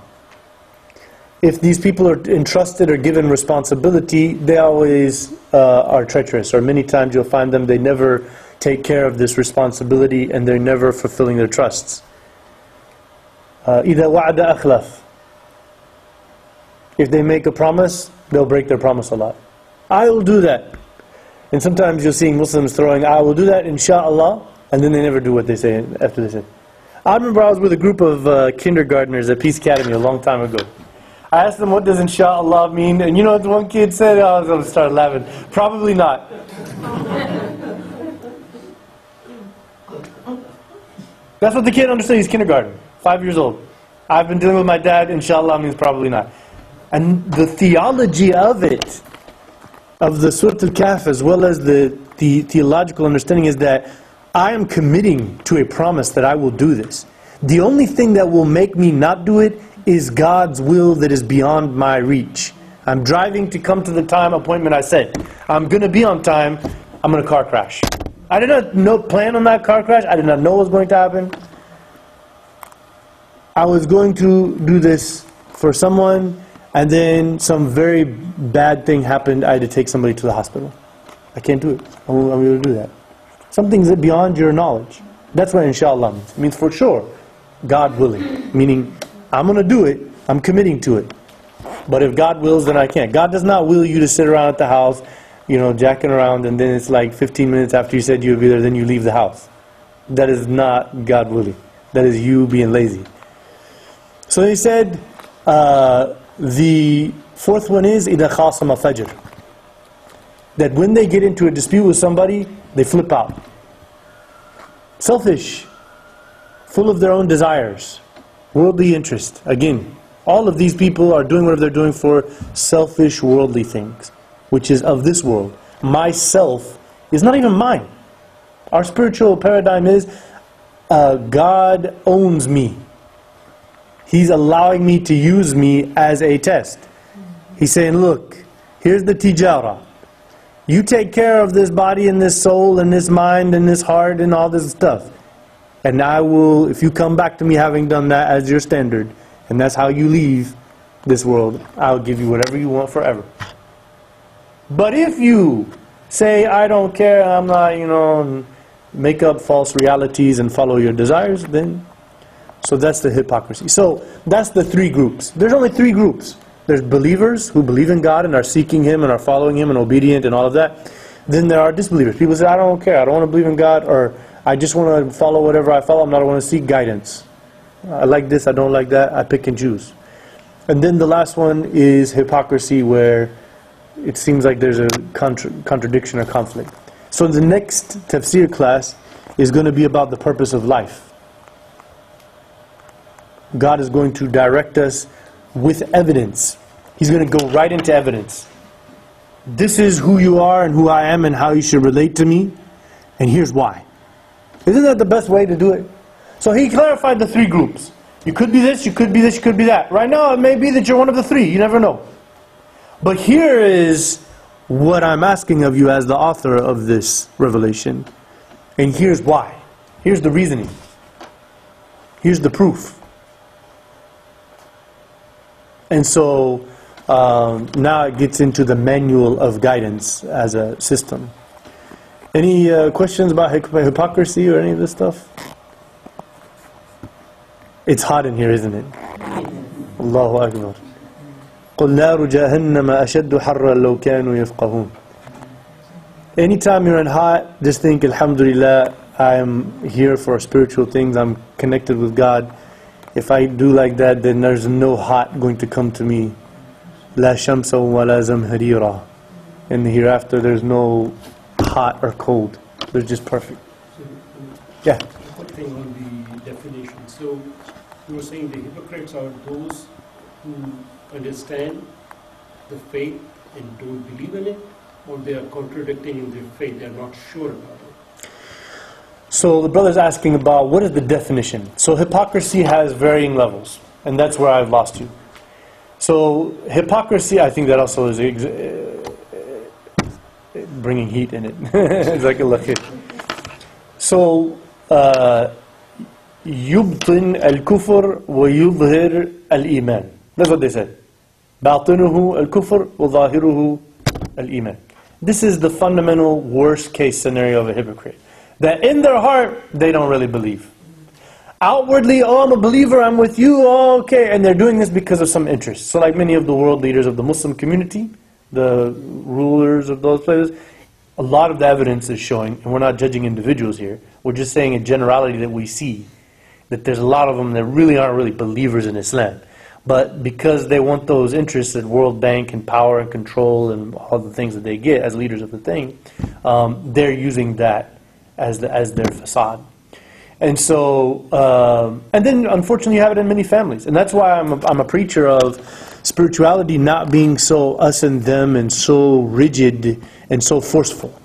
If these people are entrusted or given responsibility, they always uh, are treacherous. Or many times you'll find them, they never take care of this responsibility and they're never fulfilling their trusts. Uh, إذا وعد أخلف. If they make a promise, they'll break their promise a lot. I will do that. And sometimes you'll see Muslims throwing, I will do that, inshallah, and then they never do what they say after they say. I remember I was with a group of uh, kindergartners at Peace Academy a long time ago. I asked them, what does inshallah mean? And you know what the one kid said? I was going to start laughing. Probably not. That's what the kid understood. He's kindergarten, five years old. I've been dealing with my dad, inshallah means probably not. And the theology of it, of the Surah Al-Kahf, as well as the, the theological understanding, is that I am committing to a promise that I will do this. The only thing that will make me not do it is God's will that is beyond my reach. I'm driving to come to the time appointment I said. I'm going to be on time. I'm going to car crash. I did not know, plan on that car crash. I did not know what was going to happen. I was going to do this for someone, and then some very bad thing happened. I had to take somebody to the hospital. I can't do it. I won't be able to do that. Something's beyond your knowledge. That's what inshallah means. It means for sure, God willing. Meaning, I'm going to do it. I'm committing to it. But if God wills, then I can't. God does not will you to sit around at the house you know, jacking around, and then it's like 15 minutes after you said you would be there, then you leave the house. That is not God willing. That is you being lazy. So he said, uh, the fourth one is إِذَا خَاصَمَ فَجْرٍ that when they get into a dispute with somebody, they flip out. Selfish, full of their own desires, worldly interest. Again, all of these people are doing whatever they're doing for selfish, worldly things which is of this world. Myself is not even mine. Our spiritual paradigm is uh, God owns me. He's allowing me to use me as a test. He's saying, look, here's the tijara. You take care of this body and this soul and this mind and this heart and all this stuff. And I will, if you come back to me having done that as your standard, and that's how you leave this world, I'll give you whatever you want forever. But if you say, I don't care, I'm not, you know, make up false realities and follow your desires, then, so that's the hypocrisy. So that's the three groups. There's only three groups. There's believers who believe in God and are seeking Him and are following Him and obedient and all of that. Then there are disbelievers. People say, I don't care, I don't want to believe in God, or I just want to follow whatever I follow, I'm not want to seek guidance. I like this, I don't like that, I pick and choose. And then the last one is hypocrisy where it seems like there's a contra contradiction or conflict. So the next tafsir class is going to be about the purpose of life. God is going to direct us with evidence. He's going to go right into evidence. This is who you are and who I am and how you should relate to me. And here's why. Isn't that the best way to do it? So he clarified the three groups. You could be this, you could be this, you could be that. Right now, it may be that you're one of the three. You never know. But here is what I'm asking of you as the author of this revelation. And here's why. Here's the reasoning. Here's the proof. And so um, now it gets into the manual of guidance as a system. Any uh, questions about hypocrisy or any of this stuff? It's hot in here, isn't it? Allahu Akbar. قل نار جهنم أشد حرا لو كانوا يفقهون Anytime you're in hot, just think, Alhamdulillah, I'm here for spiritual things, I'm connected with God. If I do like that, then there's no hot going to come to me. La shamsa wa la zamharira. In the hereafter, there's no hot or cold. They're just perfect. Yeah. One thing on the definition. So you were saying the hypocrites are those who understand the faith and don't believe in it, or they are contradicting in their faith, they're not sure about it. So the brother's asking about what is the definition. So hypocrisy has varying levels, and that's where I've lost you. So hypocrisy, I think that also is ex- uh, bringing heat in it. it's like a look at. So uh, يبطن الكفر ويظهر الإيمان. That's what they said. باطنه الكفر وظاهره الإيمان. This is the fundamental worst case scenario of a hypocrite. That in their heart, they don't really believe. Outwardly, oh, I'm a believer, I'm with you, oh, okay. And they're doing this because of some interest. So, like many of the world leaders of the Muslim community, the rulers of those places, a lot of the evidence is showing, and we're not judging individuals here, we're just saying a generality that we see, that there's a lot of them that really aren't really believers in Islam. But because they want those interests at World Bank and power and control and all the things that they get as leaders of the thing, um, they're using that as, the, as their facade. And so, um, and then unfortunately, you have it in many families. And that's why I'm a, I'm a preacher of spirituality not being so us and them and so rigid and so forceful.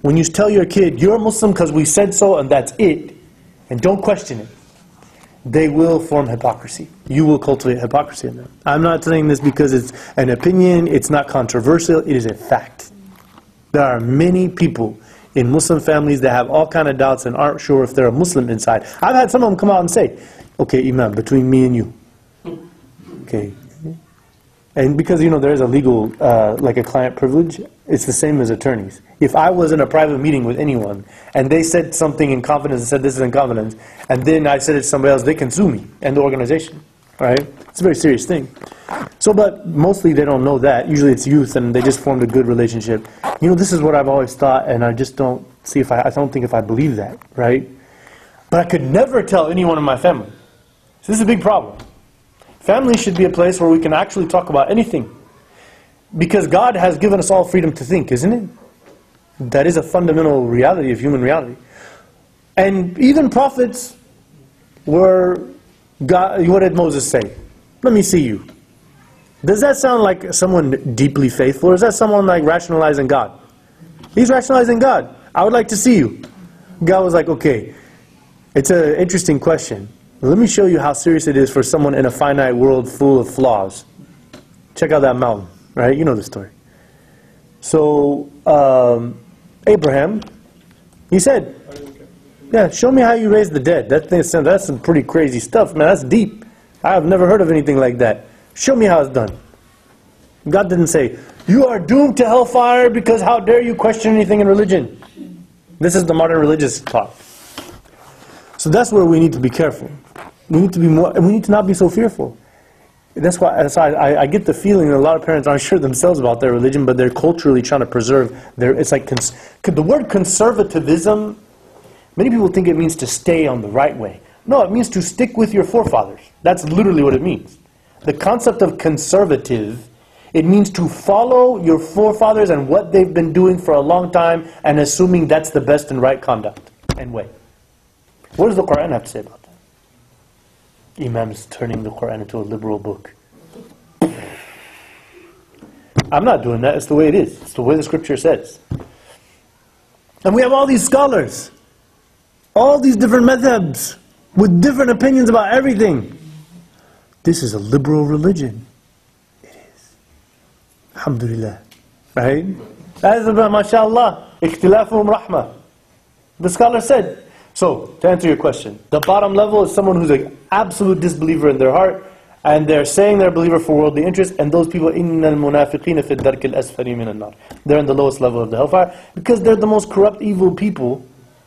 When you tell your kid, you're a Muslim because we said so and that's it, and don't question it, they will form hypocrisy. You will cultivate hypocrisy in them. I'm not saying this because it's an opinion, it's not controversial, it is a fact. There are many people in Muslim families that have all kind of doubts and aren't sure if they're a Muslim inside. I've had some of them come out and say, okay, Imam, between me and you. Okay. And because, you know, there is a legal, uh, like a client privilege, it's the same as attorneys. If I was in a private meeting with anyone and they said something in confidence and said this is in confidence, and then I said it to somebody else, they can sue me and the organization. Right? It's a very serious thing. So, but mostly they don't know that. Usually it's youth and they just formed a good relationship. You know, this is what I've always thought, and I just don't see if I, I don't think if I believe that, right? But I could never tell anyone in my family. So this is a big problem. Family should be a place where we can actually talk about anything. Because God has given us all freedom to think, isn't it? That is a fundamental reality of human reality. And even prophets were, God, what did Moses say? Let me see you. Does that sound like someone deeply faithful, or is that someone like rationalizing God? He's rationalizing God. I would like to see you. God was like, okay, it's an interesting question. Let me show you how serious it is for someone in a finite world full of flaws. Check out that mountain, right? You know the story. So, um, Abraham, he said, yeah, show me how you raise the dead. That thing, that's some pretty crazy stuff, man. That's deep. I have never heard of anything like that. Show me how it's done. God didn't say, you are doomed to hellfire because how dare you question anything in religion. This is the modern religious talk. So that's where we need to be careful. We need to be more, we need to not be so fearful. That's why, that's I, I get the feeling that a lot of parents aren't sure themselves about their religion, but they're culturally trying to preserve their. It's like cons, the word conservatism. Many people think it means to stay on the right way. No, it means to stick with your forefathers. That's literally what it means. The concept of conservative, it means to follow your forefathers and what they've been doing for a long time and assuming that's the best and right conduct and way. What does the Quran have to say about that? Imams turning the Quran into a liberal book. I'm not doing that. It's the way it is. It's the way the scripture says. And we have all these scholars, all these different madhabs, with different opinions about everything. This is a liberal religion. It is. Alhamdulillah. Right? That is about, mashallah, ikhtilafum rahmah. The scholar said. So, to answer your question, the bottom level is someone who's an absolute disbeliever in their heart, and they're saying they're a believer for worldly interest, and those people, إِنَّ الْمُنَافِقِينَ فِي الدَّرْكِ الْأَسْفَلِ مِنَ النَّارِ They're in the lowest level of the hellfire, because they're the most corrupt, evil people.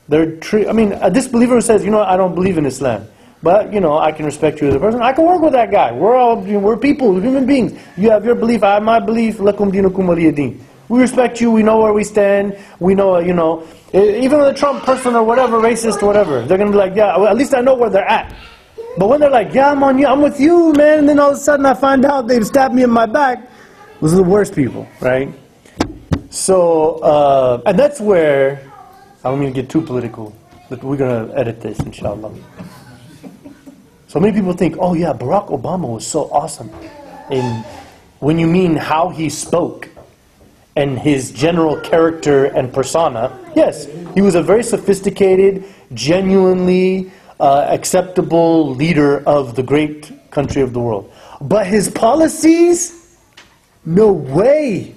They're tre- I mean, a disbeliever who says, you know, I don't believe in Islam. But you know, I can respect you as a person. I can work with that guy. We're all we're people, we're human beings. You have your belief, I have my belief. We respect you. We know where we stand. We know, you know, even with the Trump person or whatever, racist whatever, they're gonna be like, yeah. Well, at least I know where they're at. But when they're like, yeah, I'm on you, I'm with you, man, and then all of a sudden I find out they've stabbed me in my back, those are the worst people, right? So, uh, and that's where, I don't mean to get too political, but we're going to edit this, inshallah. So many people think, oh yeah, Barack Obama was so awesome. And when you mean how he spoke and his general character and persona, yes, he was a very sophisticated, genuinely uh, acceptable leader of the great country of the world. But his policies, no way.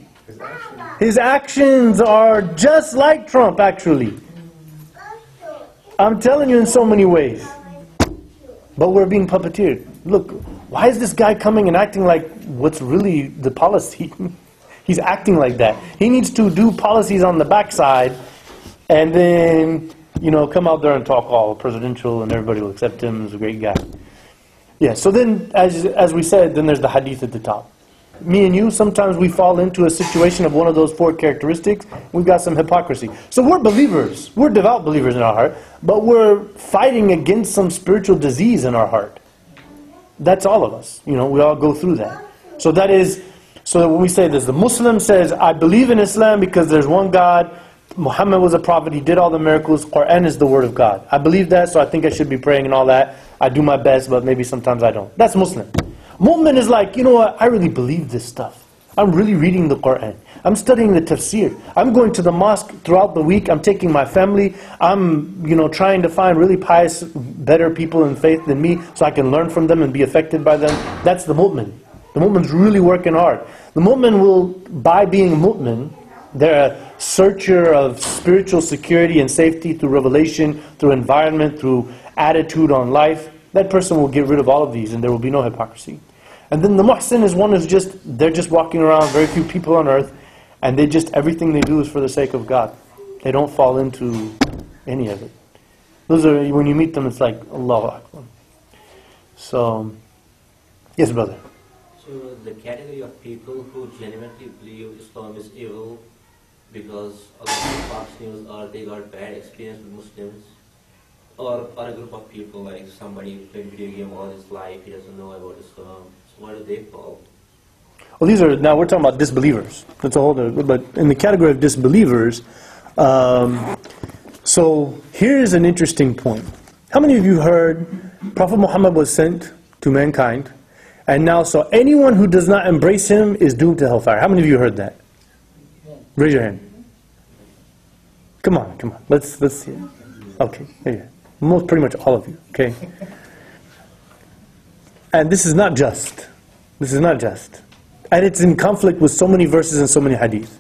His actions are just like Trump, actually. I'm telling you in so many ways. But we're being puppeteered. Look, why is this guy coming and acting like what's really the policy? He's acting like that. He needs to do policies on the backside and then, you know, come out there and talk all presidential and everybody will accept him as a great guy. Yeah, so then, as, as we said, then there's the hadith at the top. Me and you, sometimes we fall into a situation of one of those four characteristics. We've got some hypocrisy. So we're believers. We're devout believers in our heart, but we're fighting against some spiritual disease in our heart. That's all of us. You know, we all go through that. So that is, so that when we say this, the Muslim says, I believe in Islam because there's one God. Muhammad was a prophet. He did all the miracles. Quran is the word of God. I believe that, so I think I should be praying and all that. I do my best, but maybe sometimes I don't. That's Muslim. Mu'min is like, you know what, I really believe this stuff. I'm really reading the Quran. I'm studying the tafsir. I'm going to the mosque throughout the week. I'm taking my family. I'm, you know, trying to find really pious, better people in faith than me so I can learn from them and be affected by them. That's the mu'min. The mu'min's really working hard. The mu'min will, by being mu'min, they're a searcher of spiritual security and safety through revelation, through environment, through attitude on life. That person will get rid of all of these and there will be no hypocrisy. And then the muhsin is one who's just, they're just walking around, very few people on earth, and they just, everything they do is for the sake of God. They don't fall into any of it. Those are, when you meet them, it's like, Allahu Akbar. So, yes, brother. So the category of people who genuinely believe Islam is evil because of Fox News or they got bad experience with Muslims, or, or a group of people like somebody who played video game all his life, he doesn't know about Islam. Where do they fall? Well, these are, now we're talking about disbelievers. That's a whole other, but in the category of disbelievers, um, so here's an interesting point. How many of you heard Prophet Muhammad was sent to mankind, and now so anyone who does not embrace him is doomed to hellfire? How many of you heard that? Raise your hand. Come on, come on. Let's let's see. Okay, yeah, most pretty much all of you. Okay. And this is not just. This is not just. And it's in conflict with so many verses and so many hadith.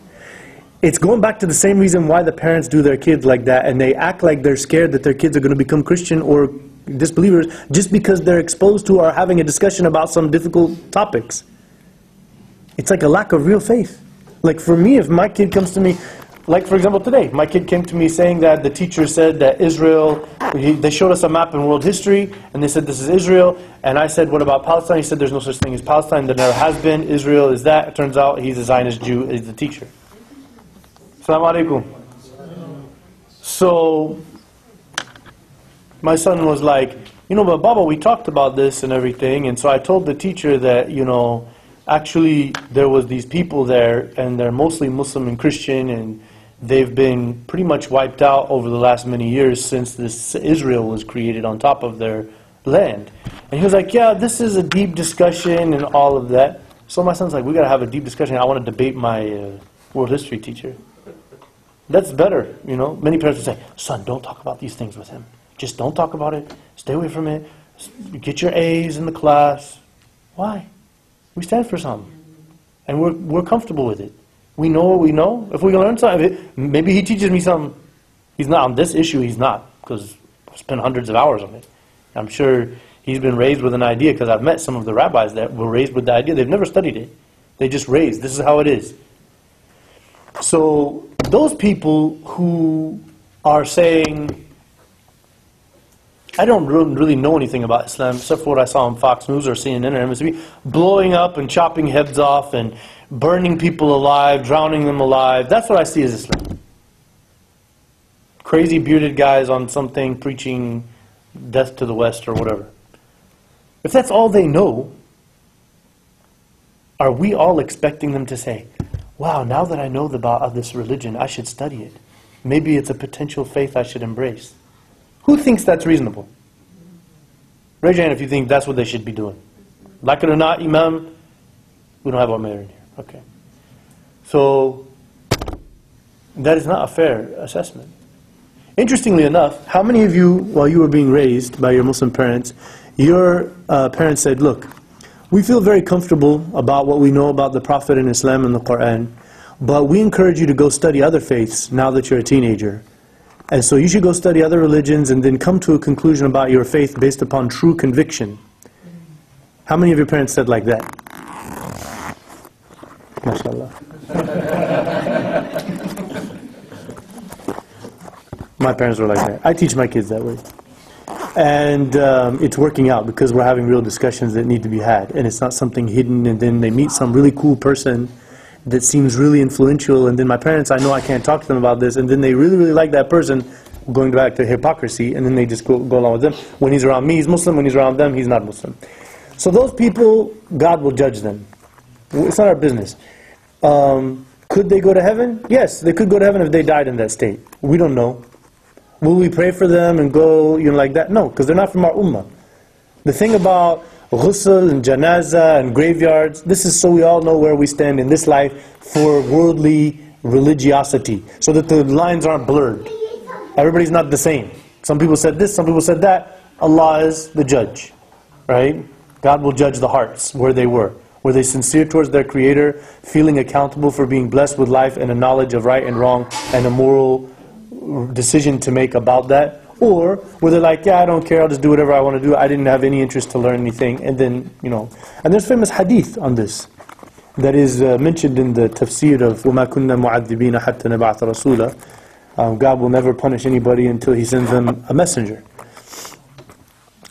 It's going back to the same reason why the parents do their kids like that and they act like they're scared that their kids are going to become Christian or disbelievers just because they're exposed to or having a discussion about some difficult topics. It's like a lack of real faith. Like for me, if my kid comes to me, like for example today, my kid came to me saying that the teacher said that Israel, they showed us a map in world history, and they said this is Israel, and I said what about Palestine? He said there's no such thing as Palestine, there never has been, Israel is that. It turns out he's a Zionist Jew, he's the teacher. Assalamu alaikum. So, my son was like, you know, but Baba, we talked about this and everything, and so I told the teacher that, you know, actually there was these people there, and they're mostly Muslim and Christian, and they've been pretty much wiped out over the last many years since this Israel was created on top of their land. And he was like, yeah, this is a deep discussion and all of that. So my son's like, we got to have a deep discussion. I want to debate my uh, world history teacher. That's better, you know. Many parents would say, son, don't talk about these things with him. Just don't talk about it. Stay away from it. Get your A's in the class. Why? We stand for something. And we're, we're comfortable with it. We know what we know. If we can learn something, maybe he teaches me something. He's not on this issue, he's not, because I've spent hundreds of hours on it. I'm sure he's been raised with an idea, because I've met some of the rabbis that were raised with the idea. They've never studied it. They just raised. This is how it is. So those people who are saying, I don't really know anything about Islam except for what I saw on Fox News or CNN or MSNBC, blowing up and chopping heads off and burning people alive, drowning them alive. That's what I see as Islam. Crazy bearded guys on something preaching death to the West or whatever. If that's all they know, are we all expecting them to say, wow, now that I know about this religion, I should study it? Maybe it's a potential faith I should embrace. Who thinks that's reasonable? Raise your hand if you think that's what they should be doing. Like it or not, Imam, we don't have our here. Okay. So, that is not a fair assessment. Interestingly enough, how many of you, while you were being raised by your Muslim parents, your uh, parents said, look, we feel very comfortable about what we know about the Prophet and Islam and the Quran, but we encourage you to go study other faiths now that you're a teenager. And so you should go study other religions and then come to a conclusion about your faith based upon true conviction. How many of your parents said like that? MashaAllah. my parents were like that. I teach my kids that way. And um, it's working out because we're having real discussions that need to be had. And it's not something hidden and then they meet some really cool person that seems really influential and then my parents, I know I can't talk to them about this and then they really, really like that person going back to hypocrisy and then they just go, go along with them. When he's around me, he's Muslim. When he's around them, he's not Muslim. So those people, God will judge them. It's not our business. Um, could they go to heaven? Yes, they could go to heaven if they died in that state. We don't know. Will we pray for them and go, you know, like that? No, because they're not from our ummah. The thing about ghusl and janaza and graveyards, this is so we all know where we stand in this life for worldly religiosity, so that the lines aren't blurred. Everybody's not the same. Some people said this, some people said that. Allah is the judge, right? God will judge the hearts where they were. Were they sincere towards their Creator, feeling accountable for being blessed with life and a knowledge of right and wrong and a moral decision to make about that? Or were they like, yeah, I don't care, I'll just do whatever I want to do, I didn't have any interest to learn anything, and then, you know. And there's famous hadith on this that is uh, mentioned in the tafsir of وَمَا كُنَّا مُعَذِّبِينَ حَتَّى نَبْعَثَ رَسُولًا um, God will never punish anybody until He sends them a messenger.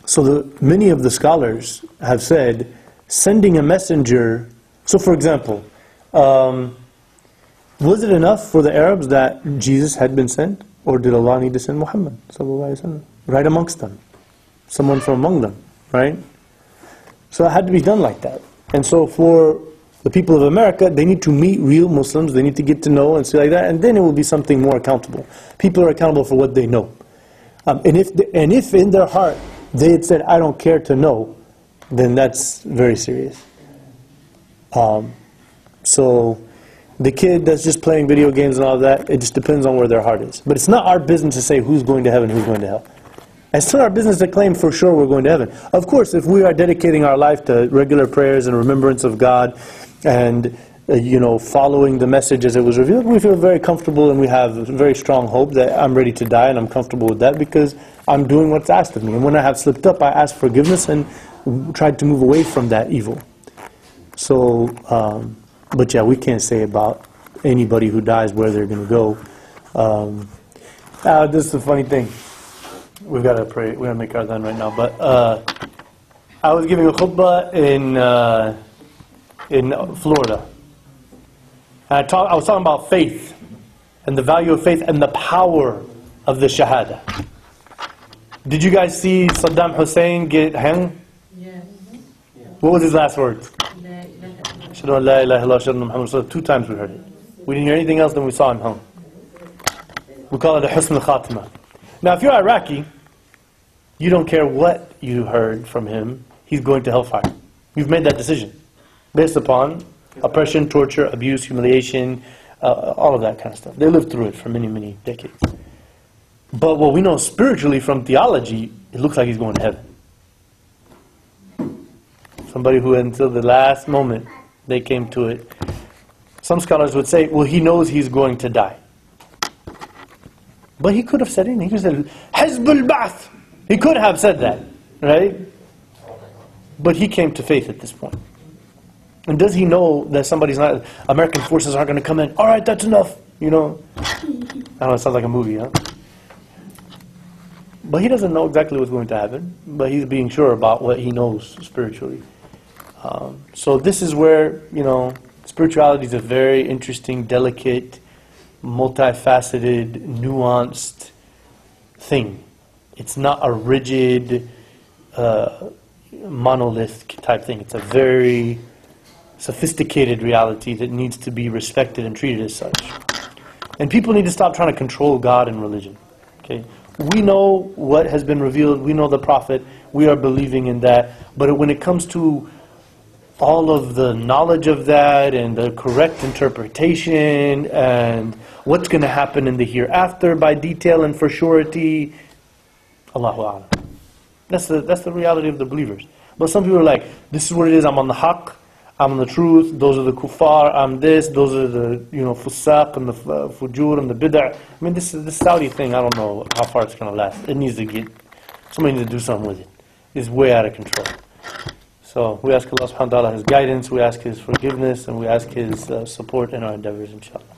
So the, many of the scholars have said, sending a messenger, so for example, um, was it enough for the Arabs that Jesus had been sent? Or did Allah need to send Muhammad? Right amongst them. Someone from among them, right? So it had to be done like that. And so for the people of America, they need to meet real Muslims, they need to get to know and see like that, and then it will be something more accountable. People are accountable for what they know. Um, and, if the, and if in their heart they had said, I don't care to know, then that's very serious. Um, so the kid that's just playing video games and all that, it just depends on where their heart is. But it's not our business to say who's going to heaven, who's going to hell. It's not our business to claim for sure we're going to heaven. Of course, if we are dedicating our life to regular prayers and remembrance of God and uh, you know, following the message as it was revealed, we feel very comfortable and we have very strong hope that I'm ready to die and I'm comfortable with that because I'm doing what's asked of me. And when I have slipped up, I ask forgiveness and tried to move away from that evil. So, um, but yeah, we can't say about anybody who dies where they're going to go. Um, uh, this is the funny thing. We've got to pray. We're going to make adhan right now. But uh, I was giving a khutbah in uh, in Florida. And I, talk, I was talking about faith and the value of faith and the power of the shahada. Did you guys see Saddam Hussein get hung? What was his last words? Two times we heard it. We didn't hear anything else than we saw him hung. We call it a husn al-khatima. Now, if you're Iraqi, you don't care what you heard from him, he's going to hellfire. You've made that decision based upon oppression, torture, abuse, humiliation, uh, all of that kind of stuff. They lived through it for many, many decades. But what we know spiritually from theology, it looks like he's going to heaven. Somebody who, until the last moment, they came to it. Some scholars would say, well, he knows he's going to die. But he could have said anything. He could have said, Hizb al-Ba'ath. He could have said that, right? But he came to faith at this point. And does he know that somebody's not, American forces aren't going to come in? All right, that's enough. You know, I don't know, it sounds like a movie, huh? But he doesn't know exactly what's going to happen, but he's being sure about what he knows spiritually. Um, so this is where, you know, spirituality is a very interesting, delicate, multifaceted, nuanced thing. It's not a rigid, uh, type thing. It's a very sophisticated reality that needs to be respected and treated as such. And people need to stop trying to control God and religion. Okay? We know what has been revealed, we know the Prophet, we are believing in that, but when it comes to all of the knowledge of that and the correct interpretation and what's going to happen in the hereafter by detail and for surety, Allahu A'lam. That's the, that's the reality of the believers. But some people are like, this is what it is, I'm on the haqq, I'm on the truth, those are the kuffar, I'm this, those are the, you know, fusaq and the uh, fujur and the bid'ah. I mean, this, is this Saudi thing, I don't know how far it's going to last. It needs to get, somebody needs to do something with it. It's way out of control. So we ask Allah subhanahu wa ta'ala His guidance, we ask His forgiveness, and we ask His uh, support in our endeavors, inshallah.